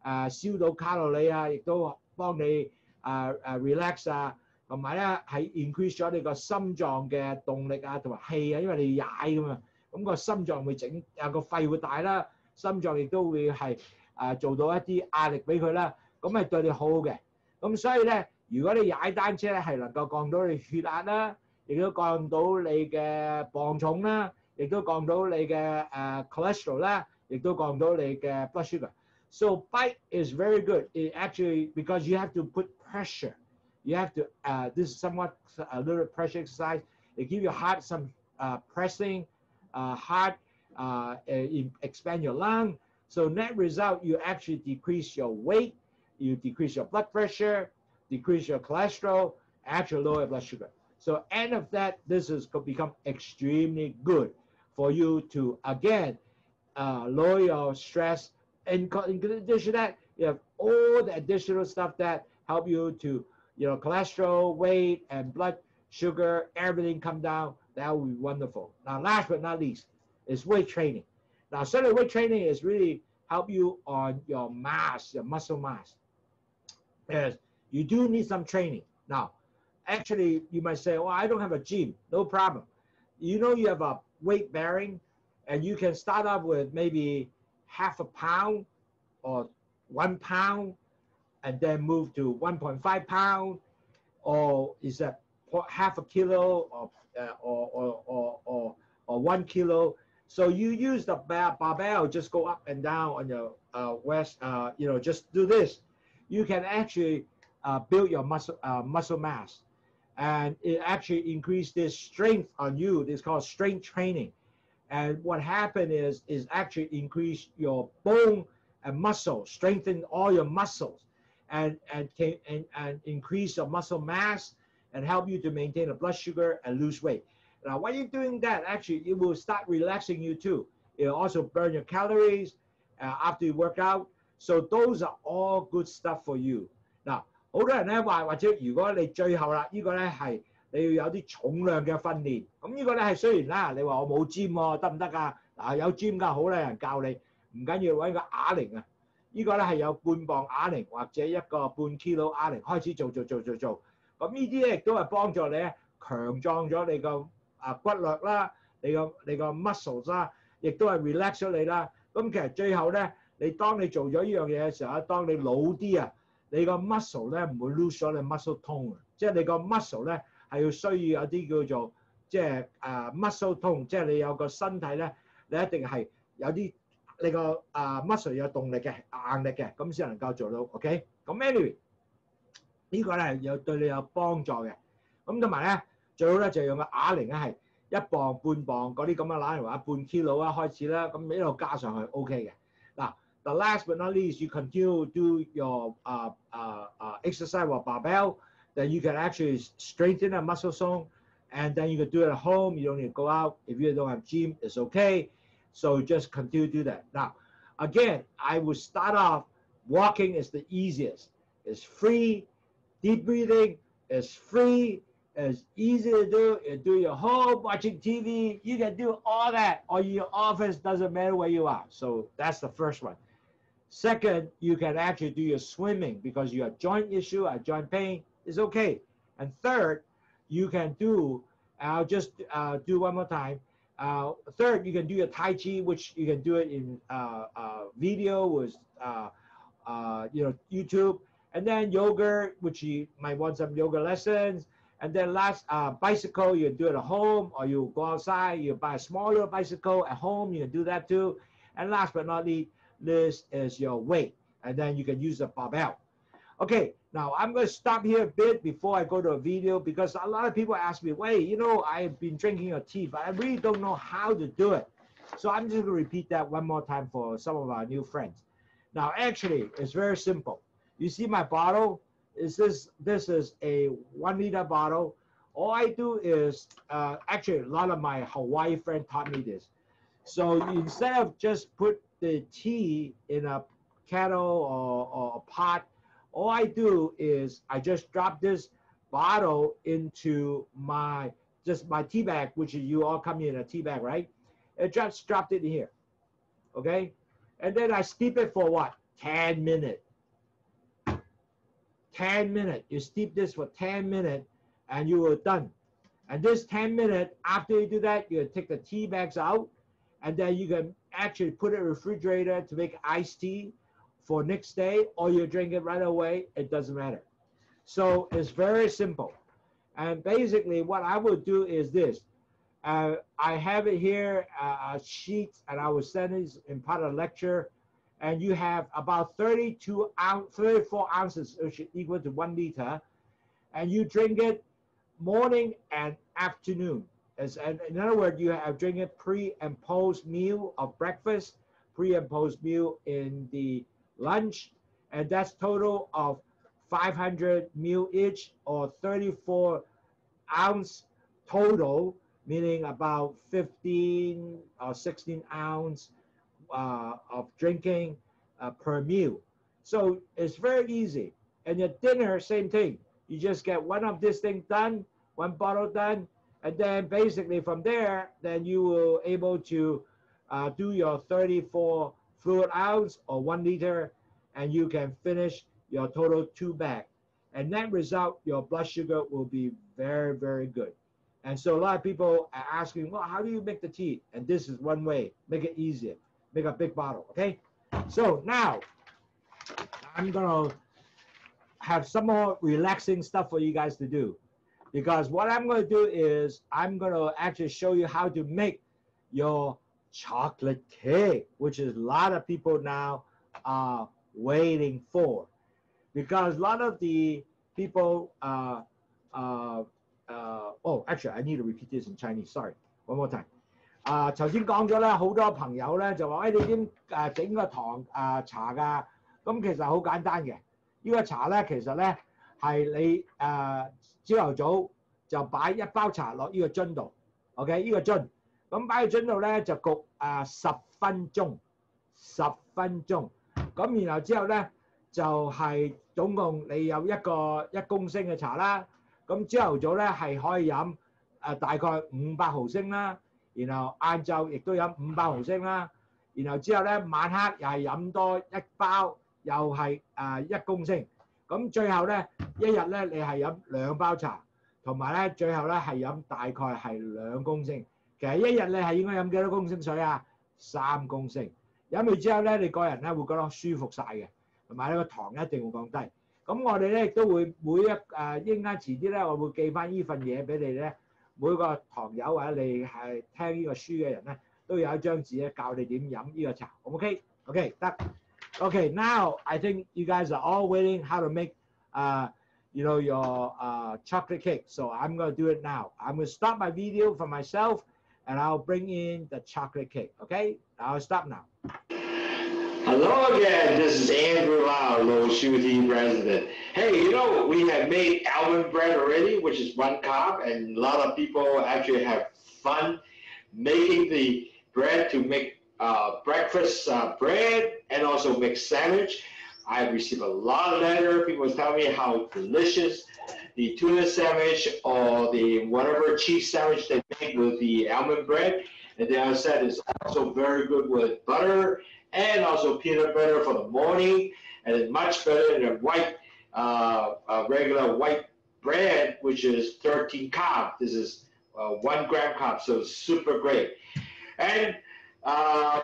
诶烧到卡路里啊，亦都帮你。 啊啊 relax 啊，同埋咧係 increase 咗你個心臟嘅動力啊同埋氣啊，因為你要踩噶嘛，咁個心臟會整啊個肺會大啦，心臟亦都會係啊做到一啲壓力俾佢啦，咁係對你好嘅。咁所以咧，如果你踩單車咧係能夠降到你血壓啦，亦都降到你嘅磅重啦，亦都降到你嘅誒 cholesterol 啦，亦都降到你嘅 blood sugar。So bike is very good. It actually because you have to put pressure. You have to, uh, this is somewhat a little pressure exercise. It give your heart some uh, pressing, uh, heart, uh, expand your lung. So net result, you actually decrease your weight, you decrease your blood pressure, decrease your cholesterol, actually lower your blood sugar. So end of that, this is to become extremely good for you to, again, uh, lower your stress. And in addition to that, you have all the additional stuff that help you to, you know, cholesterol, weight, and blood sugar, everything come down. That would be wonderful. Now, last but not least, is weight training. Now, certainly weight training is really help you on your mass, your muscle mass. Yes, you do need some training. Now, actually, you might say, well, I don't have a gym. No problem. You know you have a weight bearing, and you can start off with maybe half a pound or one pound and then move to 1.5 pound, or is that half a kilo or, uh, or, or, or, or, or one kilo. So you use the bar- barbell, just go up and down on your uh, west, uh, you know, just do this. You can actually uh, build your muscle uh, muscle mass, and it actually increase this strength on you. It's called strength training. And what happened is is actually increase your bone and muscle, strengthen all your muscles, and and can and, and increase your muscle mass and help you to maintain a blood sugar and lose weight. Now, when you're doing that, actually, it will start relaxing you too. It'll also burn your calories uh, after you work out. So those are all good stuff for you. 嗱，好多人咧话，或者如果你最后啦，呢、个咧系你要有啲重量嘅训练。咁呢个咧系虽然啦，你话我冇 gym 喎，得唔得㗎？嗱，有 gym 㗎，好多人教你，唔紧要揾个哑铃啊。 呢、個咧係有半磅啞鈴或者一個半 kilo 啞鈴開始做做做做做。咁呢啲咧亦都係幫助你咧強壯咗你個啊骨骼啦，你個你個 muscles 啦，亦都係 relax 咗你啦。咁其實最後咧，你當你做咗呢樣嘢嘅時候咧，當你老啲啊，你個 muscle 咧唔會 lose 咗你 muscle tone 啊，即係你個 muscle 咧係要需要有啲叫做即係啊 muscle tone，即係你有個身體咧，你一定係有啲 你個啊 muscle 有動力嘅硬力嘅，咁先能夠做到。OK，咁 anyway 呢個咧有對你有幫助嘅。咁同埋咧，最好咧就用個啞鈴咧係一磅半磅嗰啲咁嘅啞鈴或者半 kilo 啊開始啦，咁一路加上去 OK 嘅。嗱，the last but not least, you continue to do your uh, uh, uh, exercise with barbell, then you can actually strengthen the muscle zone, and then you can do it at home. You don't need to go out. If you don't have gym, it's okay. So just continue to do that. Now, again, I would start off walking is the easiest. It's free. Deep breathing is free. It's easy to do. You do your home, watching TV. You can do all that. Or your office doesn't matter where you are. So that's the first one. Second, you can actually do your swimming because you have joint issue, a joint pain is okay. And third, you can do. I'll just uh, do one more time. Uh, third, you can do your Tai Chi, which you can do it in uh, uh, video with, uh, uh, you know, YouTube. And then yoga, which you might want some yoga lessons. And then last, uh, bicycle, you do it at home or you go outside, you buy a smaller bicycle at home, you can do that too. And last but not least, this is your weight. And then you can use the barbell. Okay, now I'm going to stop here a bit before I go to a video because a lot of people ask me, wait, you know, I've been drinking your tea, but I really don't know how to do it. So I'm just going to repeat that one more time for some of our new friends. Now, actually, it's very simple. You see my bottle? Is this this is a one liter bottle? All I do is uh, actually a lot of my Hawaii friend taught me this. So instead of just put the tea in a kettle or, or a pot, all I do is I just drop this bottle into my just my tea bag, which is you all come in a tea bag, right? And just dropped it in here. Okay? And then I steep it for what? 10 minutes. 10 minutes. You steep this for 10 minutes and you are done. And this 10 minutes, after you do that, you take the tea bags out and then you can actually put it in the refrigerator to make iced tea for next day or you drink it right away. It doesn't matter. So it's very simple. And basically what I would do is this. Uh, I have it here, uh, a sheet, and I will send it in part of lecture and you have about 32 ounce, 34 ounces, which is equal to one liter, and you drink it morning and afternoon. As, and in other words, you have drink it pre and post meal of breakfast, pre and post meal in the lunch, and that's total of 500 meal each or 34 ounce total, meaning about 15 or 16 ounce uh, of drinking uh, per meal. So it's very easy. And your dinner, same thing. You just get one of this thing done, one bottle done, and then basically from there, then you will able to uh, do your 34 fluid ounce or one liter, and you can finish your total two bag. And that result, your blood sugar will be very, very good. And so a lot of people are asking, well, how do you make the tea? And this is one way, make it easier make a big bottle, okay? So now I'm gonna have some more relaxing stuff for you guys to do. Because what I'm gonna do is I'm gonna actually show you how to make your chocolate cake, which is a lot of people now are waiting for. Because a lot of the people, uh, uh, uh, oh, actually, I need to repeat this in Chinese. Sorry, one more time. 啊，头先讲咗咧，好多朋友咧就话：，诶、哎，你点诶整个糖啊茶㗎？咁其实好简单嘅。呢、这个茶咧，其实咧系你诶朝头早就摆一包茶落呢个樽度，OK？呢个樽， 咁擺喺樽度咧就焗誒十分鐘，十分鐘。咁然後之後咧就係、是、總共你有一個一公升嘅茶啦。咁朝頭早咧係可以飲誒大概五百毫升啦。然後晏晝亦都飲五百毫升啦，然後之後咧晚黑又係飲多一包，又係誒一公升。咁最後咧一日咧你係飲兩包茶，同埋咧最後咧係飲大概係兩公升。 其實一日你係應該飲幾多公升水啊？三公升。飲完之後咧，你個人咧會覺得舒服曬嘅，同埋呢個糖一定會降低。咁我哋咧亦都會每一誒應間遲啲咧，我會寄翻呢份嘢俾你咧。每個堂友或者你係聽呢個書嘅人咧，都有一張紙咧教你點飲呢個茶，OK？OK 得。OK now I think you guys are all waiting how to make uh you know your uh chocolate cake. So I'm gonna do it now. I'm gonna stop my video for myself and I'll bring in the chocolate cake. Okay? I'll stop now. Hello again, this is Andrew Lau, Lowsutea President. Hey, you know, we have made almond bread already, which is one cup, and a lot of people actually have fun making the bread to make uh, breakfast uh, bread and also make sandwich. I've received a lot of letters. People tell me how delicious the tuna sandwich or the whatever cheese sandwich they make with the almond bread. And they have said it's also very good with butter and also peanut butter for the morning, and it's much better than white, uh, uh, regular white bread, which is 13 carb. This is uh, one gram carb, so super great. And uh,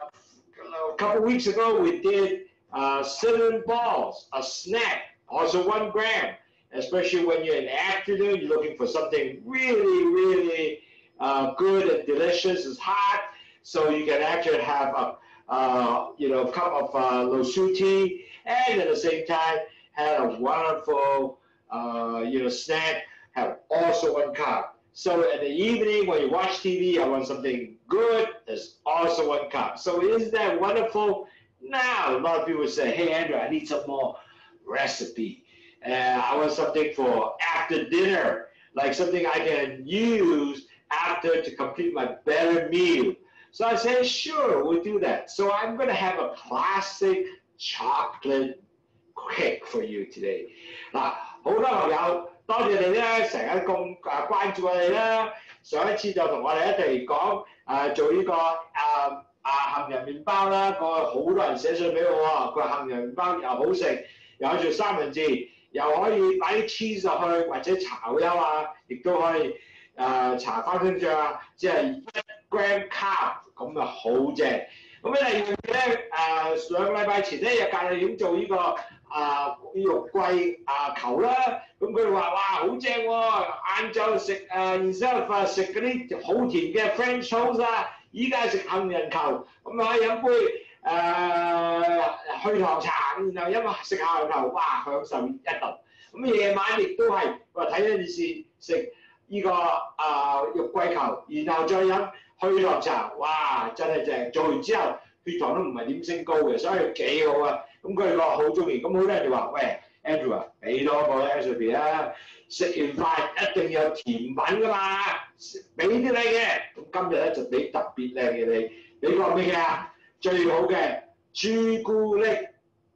a couple weeks ago, we did uh, cinnamon balls, a snack, also one gram. Especially when you're in the afternoon, you're looking for something really, really uh, good and delicious. It's hot, so you can actually have a uh, you know, cup of uh, lo tea, and at the same time had a wonderful, uh, you know, snack. Have also one cup. So in the evening when you watch TV, I want something good. There's also one cup. So isn't that wonderful? Now a lot of people say, "Hey Andrew, I need some more recipe. Uh, I want something for after dinner, like something I can use after to complete my better meal." So I said, sure, we'll do that. So I'm going to have a classic chocolate cake for you today. 嗱，好多朋友，多谢你咧，成日咁诶关注我哋啦。上一次就同我哋一齐讲诶做呢个诶诶杏仁面包啦，个好多人写信俾我喎，佢话杏仁面包又好食，又可以做三文治， 又可以擺啲 cheese 落去，或者炒魷啊，亦都可以誒搽花生醬啊，即係一 gram carb。咁啊好正！咁咧第二樣嘢咧，誒兩個禮拜前咧又教你點做呢個啊肉桂啊球啦。咁佢哋話：哇，好正喎！晏晝食誒，然之後食嗰啲好甜嘅 French toast 啊，依家食杏仁球，咁啊飲杯 誒去糖茶，然後因為食杏仁球，哇享受一頓。咁夜晚亦都係話睇咗電視食呢個啊肉桂球，然後再飲。去糖茶，哇，真係正！做完之後血糖都唔係點升高嘅，所以幾好啊！咁佢哋話好中意，咁好多人就話：喂，Andrew 啊，俾多個 recipe 啊！食完飯一定有甜品噶嘛，俾啲你嘅。咁今日咧就俾特別靚嘅你，俾個咩嘅啊？ 最好嘅朱古力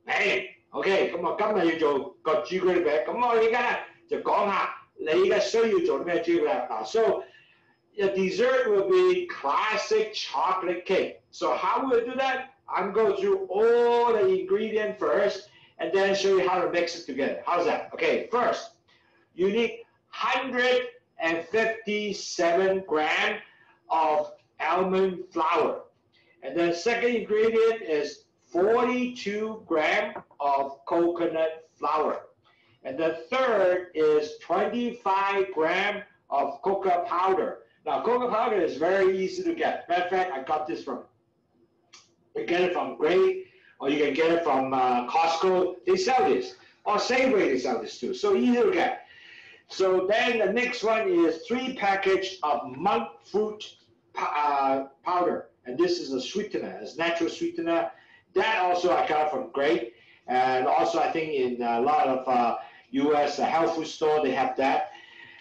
饼，OK。咁啊，今日要做个朱古力饼，咁我而家咧就讲下你嘅需要做啲咩朱古力嗱，so。The dessert will be classic chocolate cake. So how will we do that? I'm going to go through all the ingredient first and then show you how to mix it together. How's that? Okay, first, you need 157 gram of almond flour. And then second ingredient is 42 gram of coconut flour. And the third is 25 gram of cocoa powder. Now, cocoa powder is very easy to get. Matter of fact, I got this from, you get it from Great, or you can get it from uh, Costco. They sell this. Or Safeway, they sell this too. So easy to get. So then the next one is three package of monk fruit uh, powder and this is a sweetener, it's natural sweetener. That also I got from Great, and also I think in a lot of uh, U.S. health food store they have that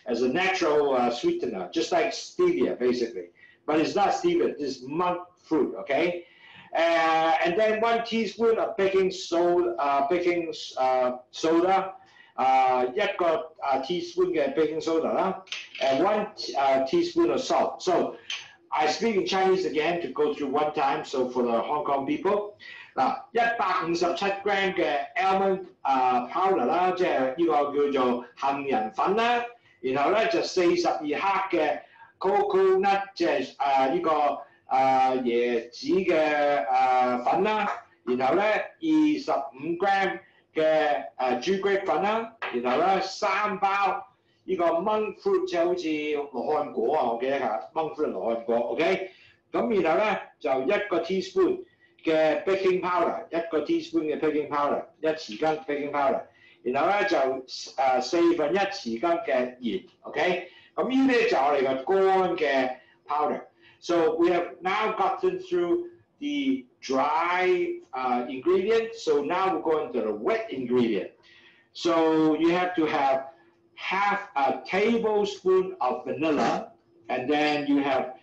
as a natural uh, sweetener, just like stevia basically. But it's not stevia, this monk fruit, okay? Uh, and then one teaspoon of baking uh, uh, soda, baking soda, Yet got a teaspoon of baking soda and one teaspoon of salt。So I speak in Chinese again to go through one time. So for the Hong Kong people，嗱一百五十七 gram 嘅 almond 啊 powder 啦，即係呢個叫做杏仁粉啦。然後咧就四十二克嘅 coconut 即係啊呢個啊椰子嘅啊粉啦。然後咧二十五 gram 嘅誒朱古力粉啦，然後咧三包 呢個 monk fruit 即係好似羅漢果啊，我記得㗎，monk fruit 羅漢果，OK。咁然後咧就一個 teaspoon 嘅 baking powder，一個 teaspoon 嘅 baking powder，一匙羹 baking powder，然後咧就誒四分一匙羹嘅鹽，OK。咁呢啲就我哋嘅乾嘅 powder。So we have now gotten through the dry uh, ingredient. So now we're going to the wet ingredient. So you have to have half a tablespoon of vanilla, and then you have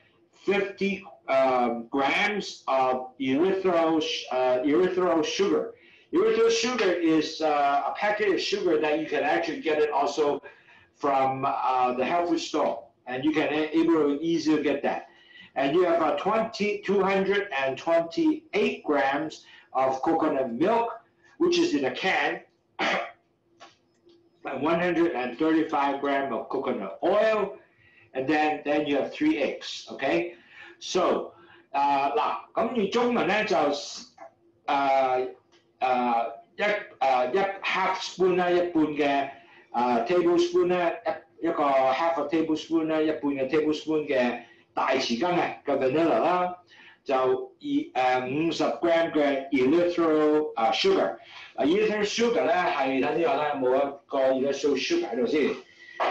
50 um, grams of erythral, uh, sugar. Erythral sugar is uh, a packet of sugar that you can actually get it also from uh, the health food store, and you can able to easily get that and you have a 20, 228 grams of coconut milk, which is in a can, <coughs> 135 grams of coconut oil, and then then you have three eggs. Okay, so 啊嗱，咁而中文咧就诶诶一诶一 half spoon 啦，一半嘅诶 tablespoon 咧，一一个 half a tablespoon 咧，一半嘅 tablespoon 嘅。大匙羹嘅嘅 vanilla 啦， 就二誒五十 gram 嘅 erythral 啊 sugar。啊 erythral sugar 咧係睇呢個咧有冇一個 erythral sugar 喺度先。啊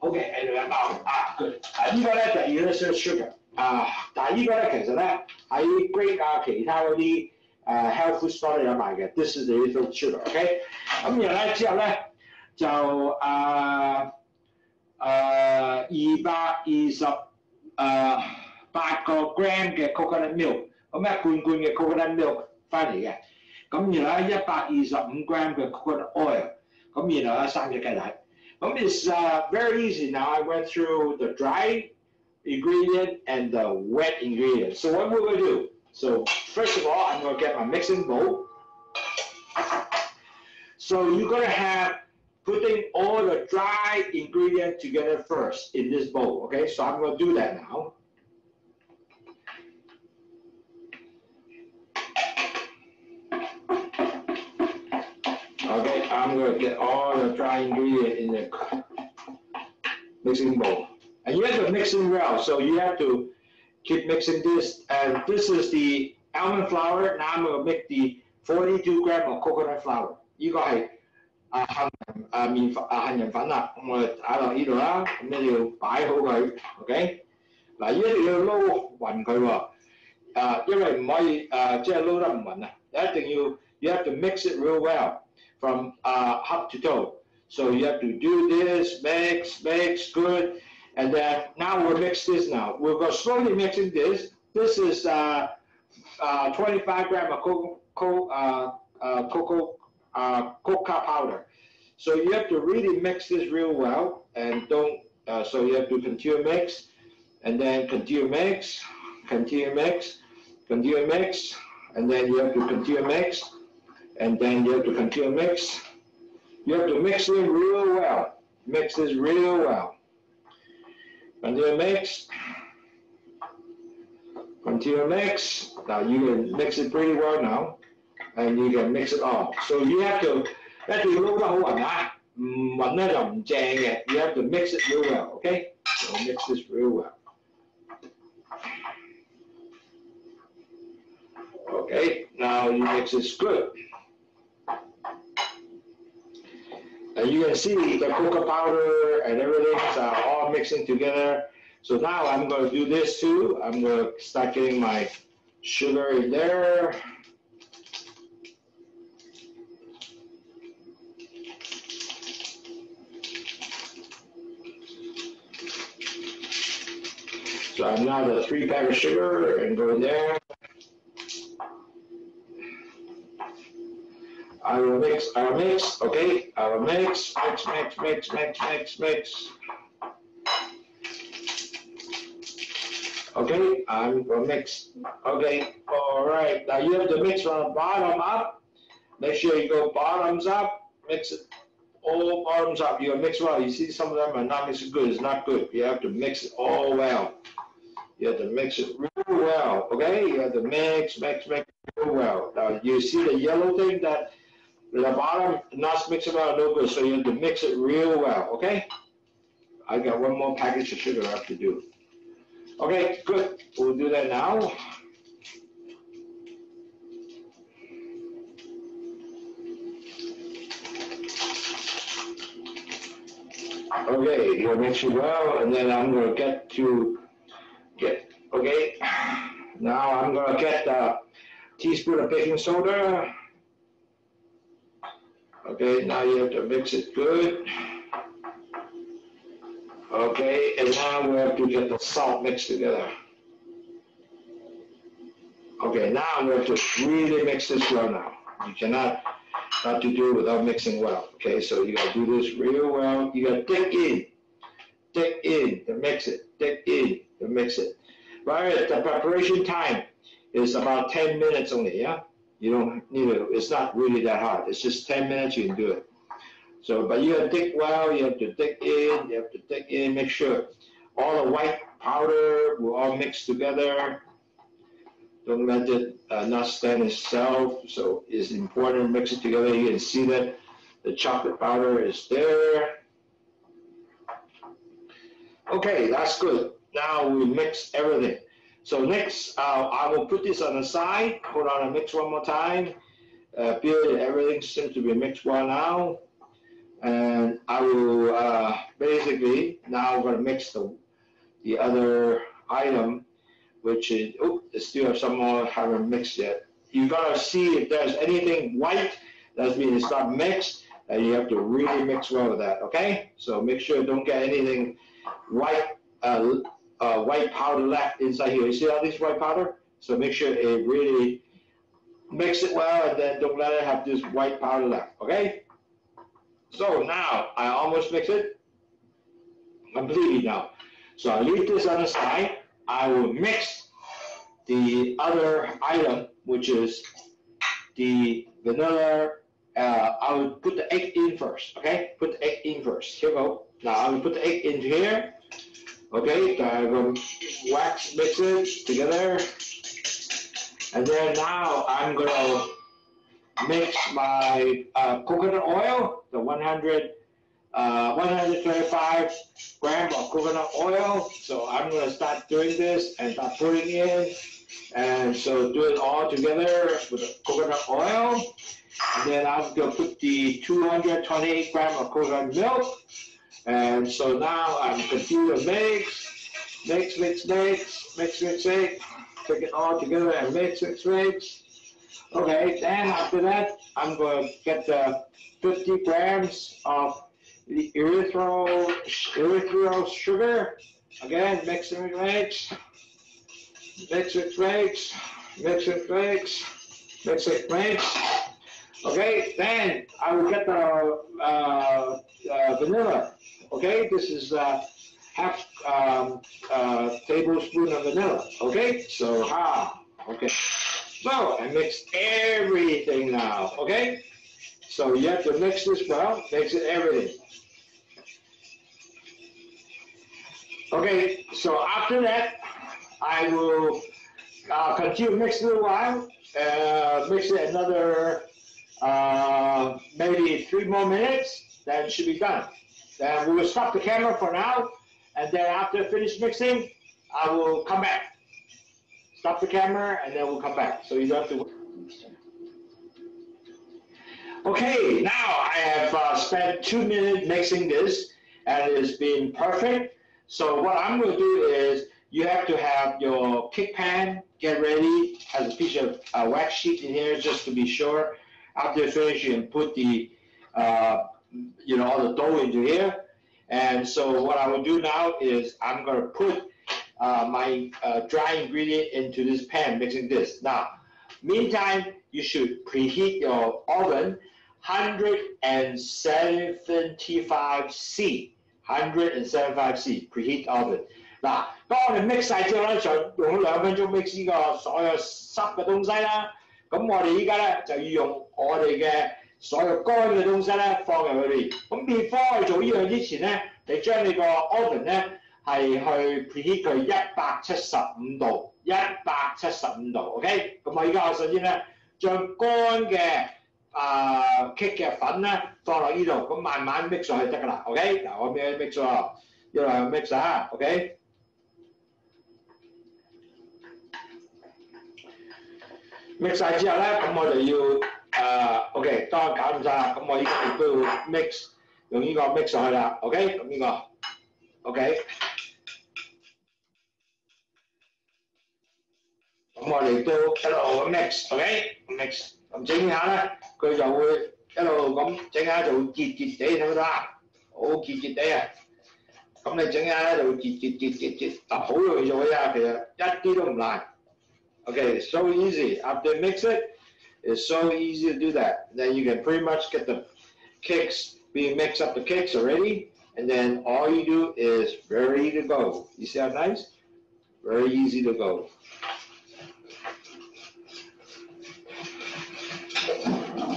OK 喺度一包啊 good。啊呢個咧就 erythral sugar。啊但係呢個咧其實咧喺 Great 啊其他嗰啲誒 health food store 有賣嘅。This is the erythral sugar。OK。咁然後咧之後咧就啊誒二百二十。誒 八个 gram 嘅 coconut milk，咁一罐罐嘅 coconut milk 翻嚟嘅，咁然后咧一百二十五 gram 嘅 coconut oil，咁然后咧三只鸡蛋。咁 it's uh, very easy now. I went through the dry ingredient and the wet ingredient. So what we're going to do? So first of all, I'm going to get my mixing bowl. So you're going to have putting all the dry ingredient together first in this bowl, okay? So I'm gonna do that now. gonna get all the dry ingredient in the mixing bowl. And you have to mix it well, so you have to keep mixing this. And this is the almond flour. Now I'm gonna make the 42 gram of coconut flour. You go ahead. 啊杏啊面粉啊杏仁粉啦，咁我哋打落呢度啦，咁咧要摆好佢，OK？嗱，依一定要捞匀佢喎，啊，因为唔可以啊，即系捞得唔匀啊，一定要，you have to mix it real well From uh, top to toe. So you have to do this, mix, mix, good, and then now we'll mix this now. We'll go slowly mixing this. This is uh, uh, 25 gram of cocoa, co, uh, uh, cocoa uh, coca powder. So you have to really mix this real well and don't, so you have to continue mix and then continue mix, continue mix, continue mix, and then you have to continue mix, and then you have to continue mix. You have to mix it real well. Mix this real well. Continue mix. Continue mix. Now you can mix it pretty well now, and you can mix it all. So you have to 一定要撈得好勻啊！唔勻咧就唔正嘅。You have to mix it real well, okay? So mix this real well. Okay, now you mix this good. And you can see the cocoa powder and everything are uh, all mixing together. So now I'm going to do this too. I'm going to start getting my sugar in there. So I'm now the three pack of sugar and go in there. I will mix, I will mix, okay, I will mix, mix, mix, mix, mix, mix, mix. Okay, I'm gonna mix, okay, all right, now you have to mix from bottom up. Make sure you go bottoms up, mix it all bottoms up, you mix well, you see some of them are not mixing good, it's not good, you have to mix it all well. You have to mix it real well, okay? You have to mix, mix, mix real well. Now, you see the yellow thing that the bottom not mixing well, no good. So you have to mix it real well, okay? I got one more package of sugar I have to do. Okay, good. We'll do that now. Okay, you'll mix it well, and then I'm gonna get to get, okay? Now I'm gonna get a teaspoon of baking soda. Okay, now you have to mix it good. Okay, and now we have to get the salt mixed together. Okay, now we have to really mix this well now. You cannot not to do it without mixing well. Okay, so you gotta do this real well. You gotta dig in, dig in to mix it, dig in to mix it. Right, the preparation time is about 10 minutes only, yeah? You don't need it, it's not really that hard. It's just 10 minutes, you can do it. So, but you have to dig well, you have to dig in, you have to dig in, make sure all the white powder will all mix together. Don't let it uh, not stand itself. So it's important to mix it together. You can see that the chocolate powder is there. Okay, that's good. Now we mix everything. So next, uh, I will put this on the side. Hold on, I mix one more time. Uh, feel everything seems to be mixed well now. And I will uh, basically, now I'm going to mix the, the other item, which is, oh, still some more haven't mixed yet. You got to see if there's anything white, that means it's not mixed, and you have to really mix well with that, okay? So make sure you don't get anything white uh, uh, white powder left inside here. You see all this white powder? So make sure it really mix it well and then don't let it have this white powder left, okay? So now I almost mix it completely now. So I leave this on the side. I will mix the other item, which is the vanilla. Uh, I will put the egg in first, okay? Put the egg in first. Here we go. Now I will put the egg in here. Okay, I'm going to wax mix it together. And then now I'm going to mix my uh, coconut oil, the 100, uh, 125 gram of coconut oil. So I'm going to start doing this and start putting in. And so do it all together with the coconut oil. And then I'm going to put the 228 gram of coconut milk. And so now um, I'm continuing mix, mix, mix, mix, mix, mix, mix, take it all together and mix, mix, mix. Okay, then after that, I'm going to get the 50 grams of the erythro, sugar. Again, mix and mix, mix it, mix, mix it, mix, mix it, mix. Okay, then I will get the uh, uh, vanilla. Okay, this is uh, half um, uh, tablespoon of vanilla. Okay, so ha. Okay, so I mix everything now. Okay, so you have to mix this well. Mix it everything. Okay, so after that, I will uh, continue mixing a while. Uh, mix it another uh, maybe three more minutes, then it should be done. Then we will stop the camera for now, and then after I finish mixing, I will come back. Stop the camera, and then we'll come back. So you don't have to. Okay, now I have uh, spent two minutes mixing this and it's been perfect. So what I'm going to do is you have to have your cake pan get ready, has a piece of uh, wax sheet in here just to be sure. After you finish, you can put the, uh, you know, all the dough into here. And so what I will do now is I'm going to put uh, my uh, dry ingredient into this pan, mixing this. Now, meantime, you should preheat your oven 175 C, 175 C preheat oven。嗱，当我哋 mix 晒之后咧，就用咗两分钟 mix 呢个所有湿嘅东西啦。咁我哋依家咧就要用我哋嘅 所有乾嘅東西咧放入去邊。咁 before 去做呢樣之前咧，你將你個 oven 咧係去 preheat 佢一百七十五度，一百七十五度，OK？咁我依家我首先咧將乾嘅啊 cake 嘅粉咧放落呢度，咁慢慢 mix 上去得㗎啦，OK？嗱，我咩 mix 咗，一路 mix 啊，OK？mix 晒之後咧，咁我就要 诶、呃、OK，当我搞掂晒啦，咁我依家亦都要 mix 用呢个 mix 上去啦，OK，咁呢、这个 OK，咁我哋都一路 mix，OK，mix，咁整下咧，佢就会一路咁整下就会结结地，睇唔睇到啊？好结结地啊！咁你整下咧就会结结结结结，嗱好容易做嘅啫，其实一啲都唔难。Okay, so easy. After mix it, It's so easy to do that. Then you can pretty much get the kicks, being mix up the kicks already, and then all you do is ready to go. You see how nice? Very easy to go.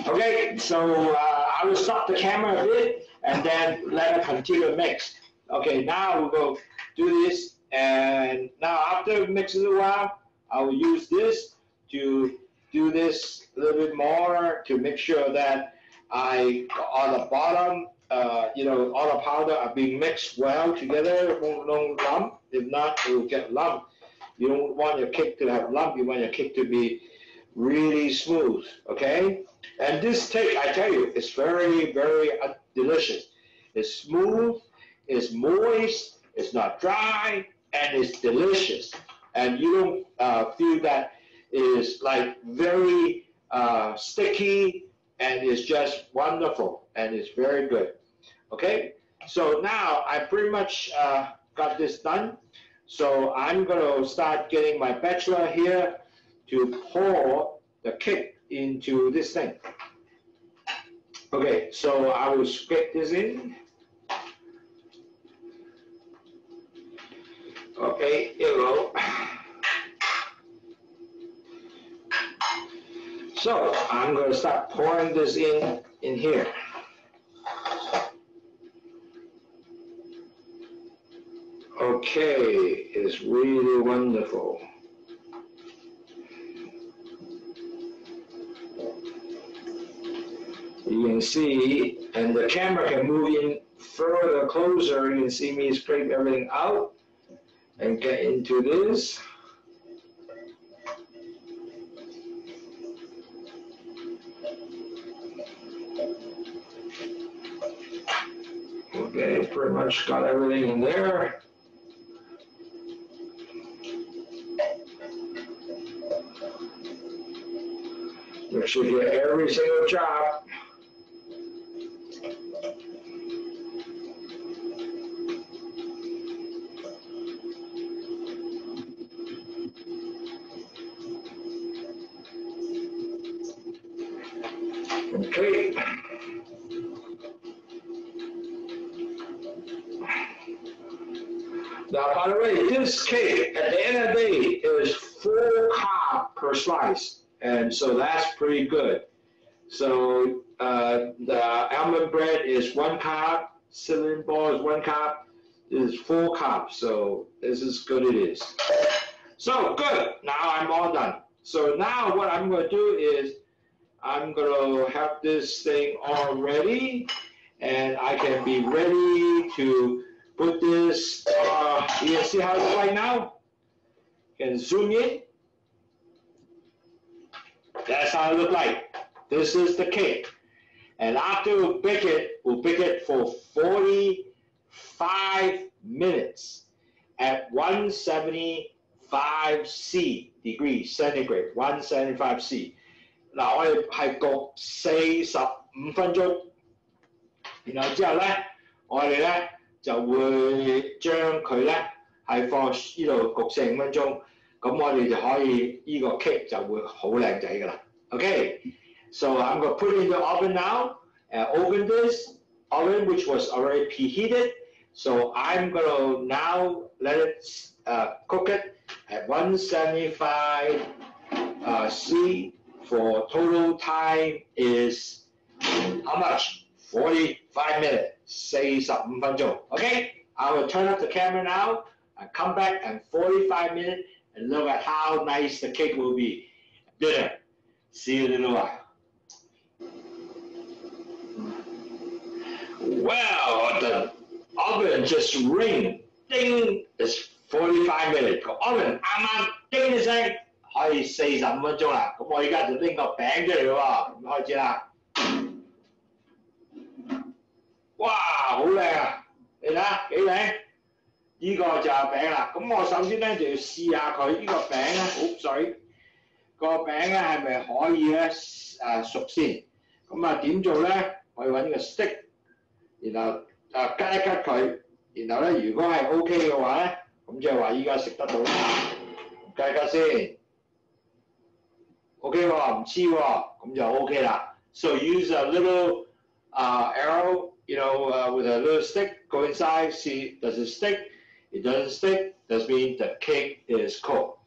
Okay, so uh, I will stop the camera a bit and then let it continue mix. Okay, now we'll go do this, and now after mixing a while, I will use this to do this a little bit more to make sure that I, on the bottom, uh, you know, all the powder are being mixed well together, no lump. If not, it will get lump. You don't want your cake to have lump, you want your cake to be really smooth, okay? And this cake, I tell you, is very, very uh, delicious. It's smooth, it's moist, it's not dry, and it's delicious and you don't uh, feel that is like very uh, sticky and it's just wonderful and it's very good. Okay, so now I pretty much uh, got this done. So I'm going to start getting my spatula here to pour the cake into this thing. Okay, so I will scrape this in. Okay, here we So I'm going to start pouring this in in here. Okay, it's really wonderful. You can see, and the camera can move in further closer. You can see me scrape everything out and get into this. Much got everything in there. Make sure you get every single chop. Okay. Now, by the way, this cake at the end of the day is four carb per slice, and so that's pretty good. So uh, the almond bread is one carb, cinnamon ball is one carb, is four carbs. So this is good it is. So good. Now I'm all done. So now what I'm going to do is I'm going to have this thing all ready, and I can be ready to put this, uh, you can see how it looks like now? You can zoom in. That's how it look like. This is the cake. And after we bake it, we'll bake it for 45 minutes at 175 C degree centigrade, 175 C。嗱，我哋系焗四十五分钟，然后之后咧，我哋咧 就会将佢咧系放呢度焗四五分钟，咁我哋就可以呢个 cake 就会好靓仔噶啦。Okay, so I'm gonna put it in the oven now and open this oven which was already preheated. So I'm gonna now let it uh, cook it at 175 uh, C for total time is how much? 45 minutes, 45分钟. Okay, I will turn off the camera now and come back in 45 minutes and look at how nice the cake will be. Dinner. See you in a little while. Well, the oven just ring, ding, it's 45 minutes. 个 oven 啱啱叮一声，可以四十五分钟啦。咁我而家就拎个饼出嚟喎，咁开始啦。 哇，好靚啊！你睇下幾靚？呢、個就係餅啦。咁我首先咧就要試下佢呢個餅咧，好水個餅咧係咪可以咧誒熟先？咁啊點做咧？我要揾個 stick，然後啊吉一吉佢，然後咧如果係 OK 嘅話咧，咁即係話依家食得到啦。吉一吉先，OK 喎，唔黐喎，咁就 OK 啦。So use a little uh, arrow, you know, uh, with a little stick, go inside, see does it stick? It doesn't stick, that means the cake is cooked.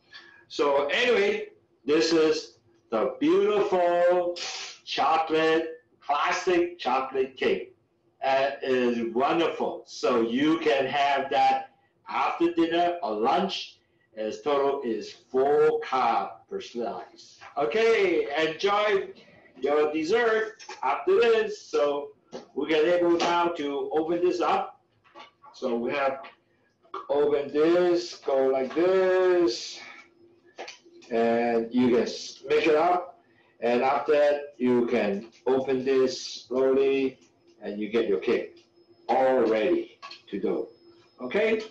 So anyway, this is the beautiful chocolate, classic chocolate cake. That is wonderful. So you can have that after dinner or lunch. As total is four carb per slice. Okay, enjoy your dessert after this. So we can able now to open this up. So we have open this, go like this, and you can mix it up. And after that, you can open this slowly, and you get your cake all ready to go. Okay,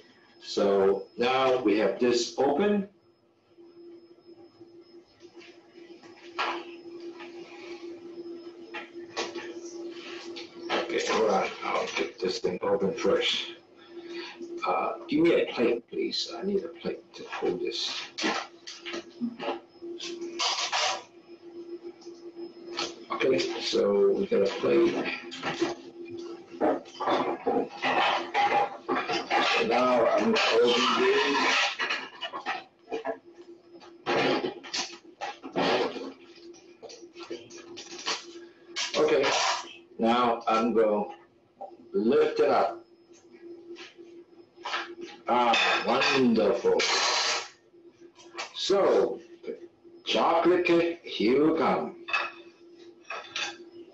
so now we have this open. Get this thing open first. Uh, give me a plate, please. I need a plate to hold this. Okay, so we got a plate. So now I'm opening this. Up. Ah, wonderful. So, chocolate cake, here we come.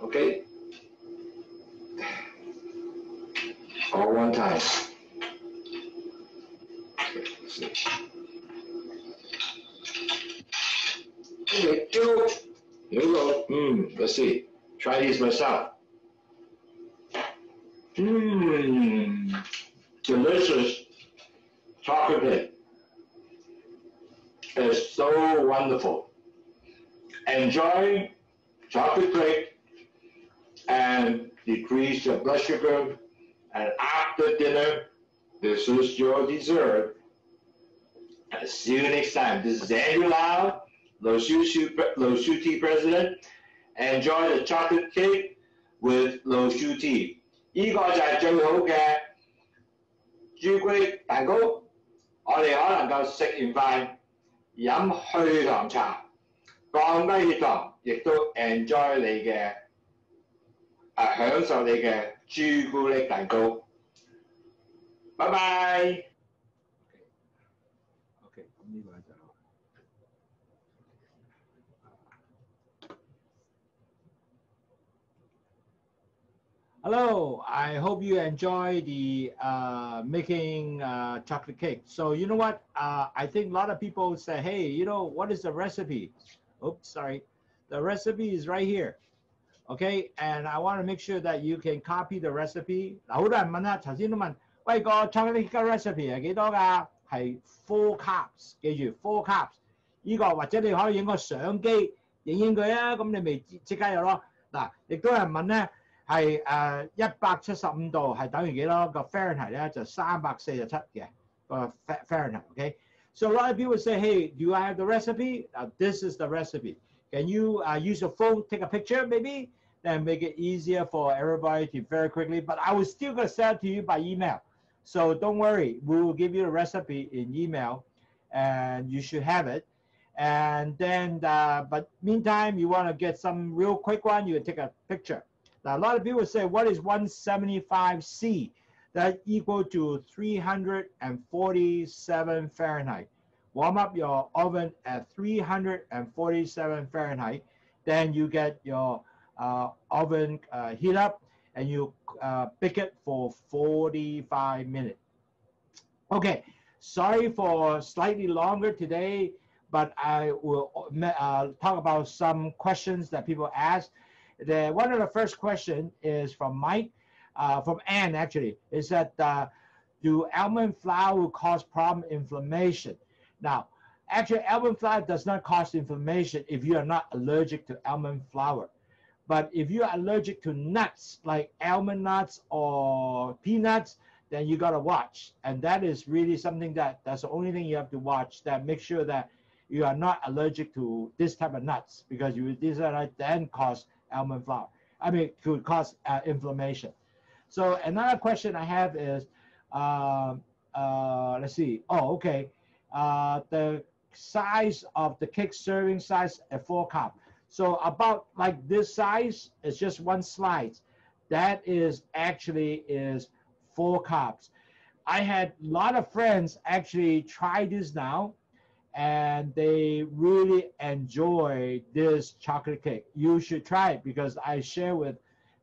Okay? All one time. Okay. Okay, here we go. Hmm, let's see. Try these myself. Mmm, delicious chocolate cake. It's so wonderful. Enjoy chocolate cake and decrease your blood sugar. And after dinner, this is your dessert. See you next time. This is Andrew Lau, Lowsu Tea President. Enjoy the chocolate cake with Lowsu Tea. 呢個就係最好嘅朱古力蛋糕。我哋可能夠食完飯飲去糖茶，降低血糖，亦都 enjoy 你嘅啊享受你嘅朱古力蛋糕。拜拜。 Hello, I hope you enjoy the uh, making uh, chocolate cake. So you know what? Uh, I think a lot of people say, "Hey, you know what is the recipe?" Oops, sorry. The recipe is right here. Okay, and I want to make sure that you can copy the recipe. 嗱，好多人问啦，头先都问，喂个 chocolate cake recipe 系几多㗎？系 four cups，记住 four cups。呢个或者你可以影个相机影影佢啊，咁你咪即即刻有咯。嗱，亦都有人问咧， 系诶一百七十五度系等于几多个 Fahrenheit 咧？就三百四十七嘅个 Fahrenheit。OK。So a lot of people say, hey, do I have the recipe? Uh, this is the recipe. Can you uh, use your phone, take a picture maybe, and make it easier for everybody to very quickly? But I was still going to send to you by email. So don't worry, we will give you the recipe in email and you should have it. And then, uh, but meantime, you want to get some real quick one, you take a picture. Now, a lot of people say, what is 175C? That equal to 347 Fahrenheit. Warm up your oven at 347 Fahrenheit. Then you get your uh, oven uh, heat up and you uh, bake it for 45 minutes. Okay, sorry for slightly longer today, but I will uh, talk about some questions that people ask. The, one of the first question is from Mike, uh, from Anne actually, is that uh, do almond flour cause problem inflammation? Now, actually almond flour does not cause inflammation if you are not allergic to almond flour. But if you're allergic to nuts, like almond nuts or peanuts, then you gotta watch. And that is really something that that's the only thing you have to watch. That make sure that you are not allergic to this type of nuts because you these are then cause almond flour. I mean, could cause uh, inflammation. So another question I have is, uh, uh, let's see. Oh, okay. Uh, the size of the cake serving size at four cup. So about like this size, it's just one slice. That is actually is four cups. I had a lot of friends actually try this now and they really enjoy this chocolate cake. You should try it because I share with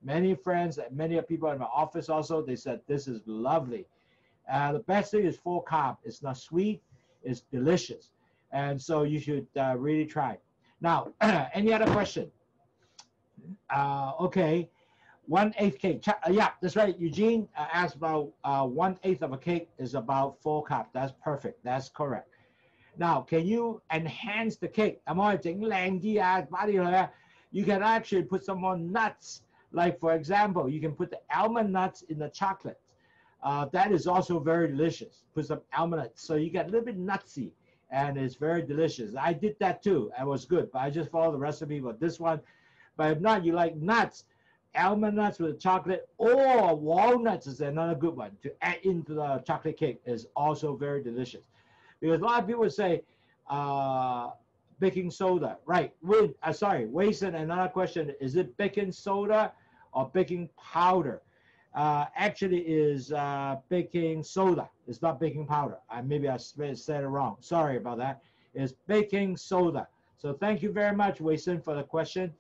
many friends and many people in my office also. They said this is lovely. Uh, the best thing is full cup. It's not sweet. It's delicious. And so you should uh, really try it. Now, <clears throat> any other question? Uh, okay, one eighth cake. Ch- uh, yeah, that's right. Eugene uh, asked about uh, one eighth of a cake is about four cup. That's perfect. That's correct. Now, can you enhance the cake? I'm already saying languia. You can actually put some more nuts. Like for example, you can put the almond nuts in the chocolate. Uh, that is also very delicious. Put some almond nuts, so you get a little bit nutsy and it's very delicious. I did that too. It was good, but I just followed the recipe for this one. But if not, you like nuts, almond nuts with chocolate, or walnuts is another good one to add into the chocolate cake is also very delicious. Because a lot of people say uh, baking soda, right? With uh, sorry, Wason, another question: Is it baking soda or baking powder? uh, actually is uh, baking soda. It's not baking powder. I, maybe I said it wrong. Sorry about that. It's baking soda. So thank you very much, Wason, for the question.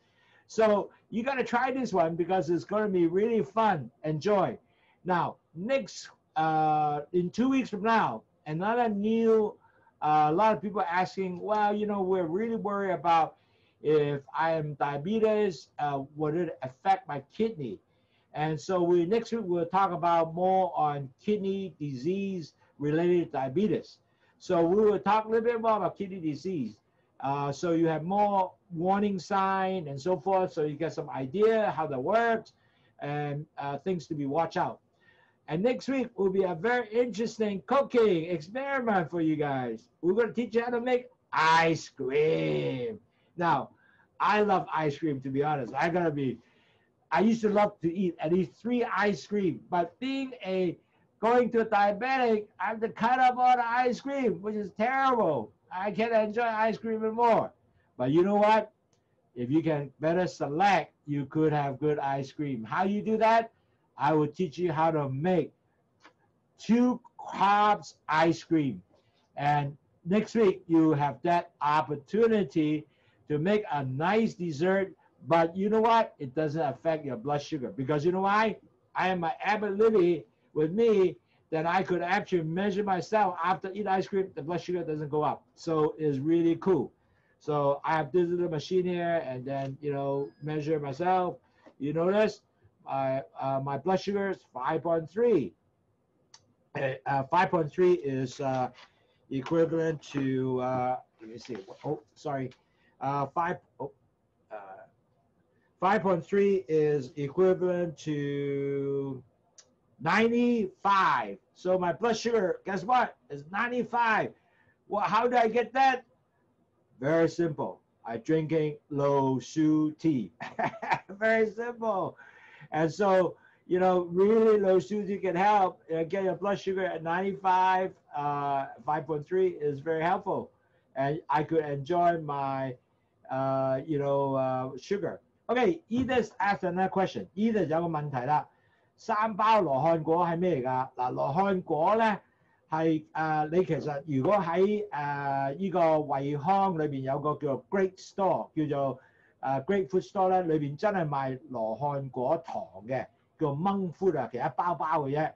So you got to try this one because it's going to be really fun. Enjoy. Now, next, uh, in two weeks from now, another new, uh, a lot of people asking, well, you know, we're really worried about if I am diabetes, uh, would it affect my kidney? And so we next week we'll talk about more on kidney disease related diabetes. So we will talk a little bit more about kidney disease. Uh, so you have more warning sign and so forth. So you get some idea how that works and uh, things to be watch out. And next week will be a very interesting cooking experiment for you guys. We're going to teach you how to make ice cream. Now, I love ice cream to be honest. I gotta be I used to love to eat at least three ice cream, but being a going to a diabetic, I have to cut up all the ice cream, which is terrible. I can't enjoy ice cream anymore. But you know what? If you can better select, you could have good ice cream. How you do that? I will teach you how to make two carbs ice cream. And next week, you have that opportunity to make a nice dessert but you know what? It doesn't affect your blood sugar because you know why? I have my Abbott Libre with me that I could actually measure myself after eat ice cream. The blood sugar doesn't go up. So it's really cool. So I have this little machine here, and then you know measure myself. You notice my uh, my blood sugar is 5.3. Uh, 5.3 is uh, equivalent to uh, let me see. Oh, sorry, uh, five. Oh, uh, 5.3 is equivalent to 95. So my blood sugar, guess what? Is 95. Well, how do I get that? Very simple. I drinking Lowsu tea. <laughs> Very simple. And so, you know, really low su tea can help uh, get your blood sugar at 95, uh, 5.3 is very helpful. And I could enjoy my, uh, you know, uh, sugar. Okay, Edith asked another question. Edith 有个问题啦。三包罗汉果系咩嚟㗎？嗱，罗汉果咧系诶你其实如果喺诶依个惠康里边有个叫做 Great Store，叫做 誒 Great Food Store 咧，裏邊真係賣羅漢果糖嘅，叫 Monk Food 啊，其實一包包嘅啫。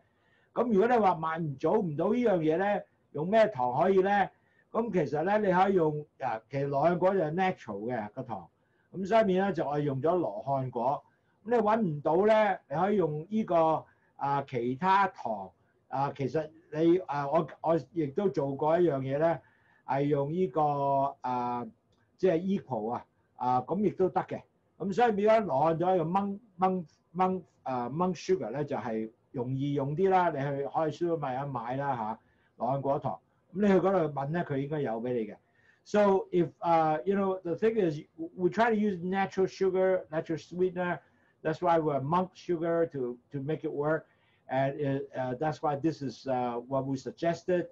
咁如果你話買唔做唔到呢樣嘢咧，用咩糖可以咧？咁其實咧你可以用誒，其實羅漢果就係 natural 嘅個糖，咁所以面咧就係用咗羅漢果。咁你揾唔到咧，你可以用呢個啊其他糖啊，其實你啊我我亦都做過一樣嘢咧，係用呢個啊即係 equal 啊 啊咁亦都得嘅。咁所以變咗攞咗一個掹掹掹啊掹 sugar 咧，就係容易用啲啦。你去可以書買一買啦嚇，羅漢果糖。咁你去嗰度問咧，佢應該有俾你嘅。So if uh you know the thing is we try to use natural sugar, natural sweetener. That's why we're monk sugar to, to make it work. And it, uh, that's why this is uh, what we suggested.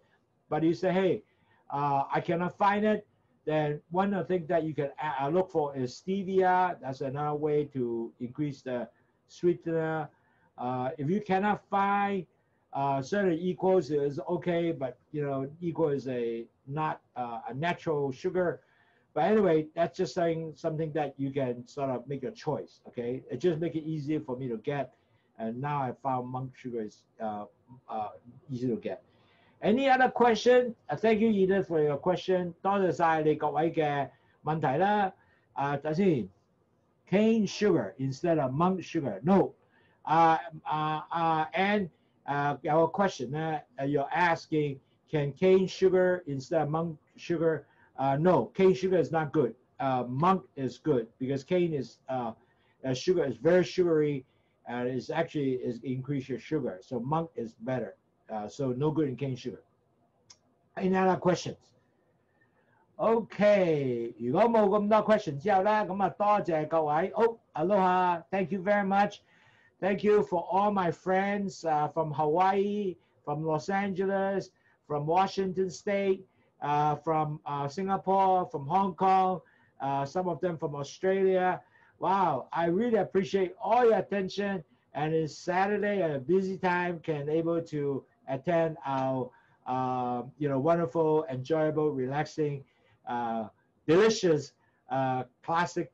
But you say, hey, uh, I cannot find it. Then one of the things that you can uh, look for is stevia. That's another way to increase the sweetener. Uh, if you cannot find uh, certain equals is okay, but you know, equal is a not a natural sugar but anyway, that's just saying something that you can sort of make a choice. Okay, it just make it easier for me to get. And now I found monk sugar is uh, uh, easy to get. Any other question? Uh, thank you, Edith, for your question. 多谢晒你各位嘅问题啦。啊，等先，cane sugar instead of monk sugar. No. Uh, uh, uh, and uh, our question uh, you're asking, can cane sugar instead of monk sugar uh, no, cane sugar is not good. Uh, monk is good because cane is uh, uh, sugar is very sugary and it's actually is increase your sugar. So monk is better. Uh, so no good in cane sugar. Any other questions? Okay，如果冇咁多 question 之后咧，咁啊多谢各位。Oh, aloha! Thank you very much. Thank you for all my friends uh, from Hawaii, from Los Angeles, from Washington State, uh, from uh, Singapore, from Hong Kong, uh, some of them from Australia. Wow, I really appreciate all your attention. And it's Saturday, a busy time, can able to attend our, uh, you know, wonderful, enjoyable, relaxing, uh, delicious, uh, classic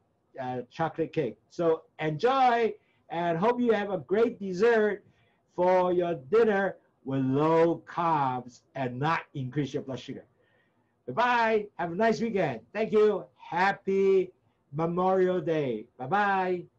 chocolate cake. So enjoy and hope you have a great dessert for your dinner with low carbs and not increase your blood sugar. Bye-bye. Have a nice weekend. Thank you. Happy Memorial Day. Bye-bye. Stop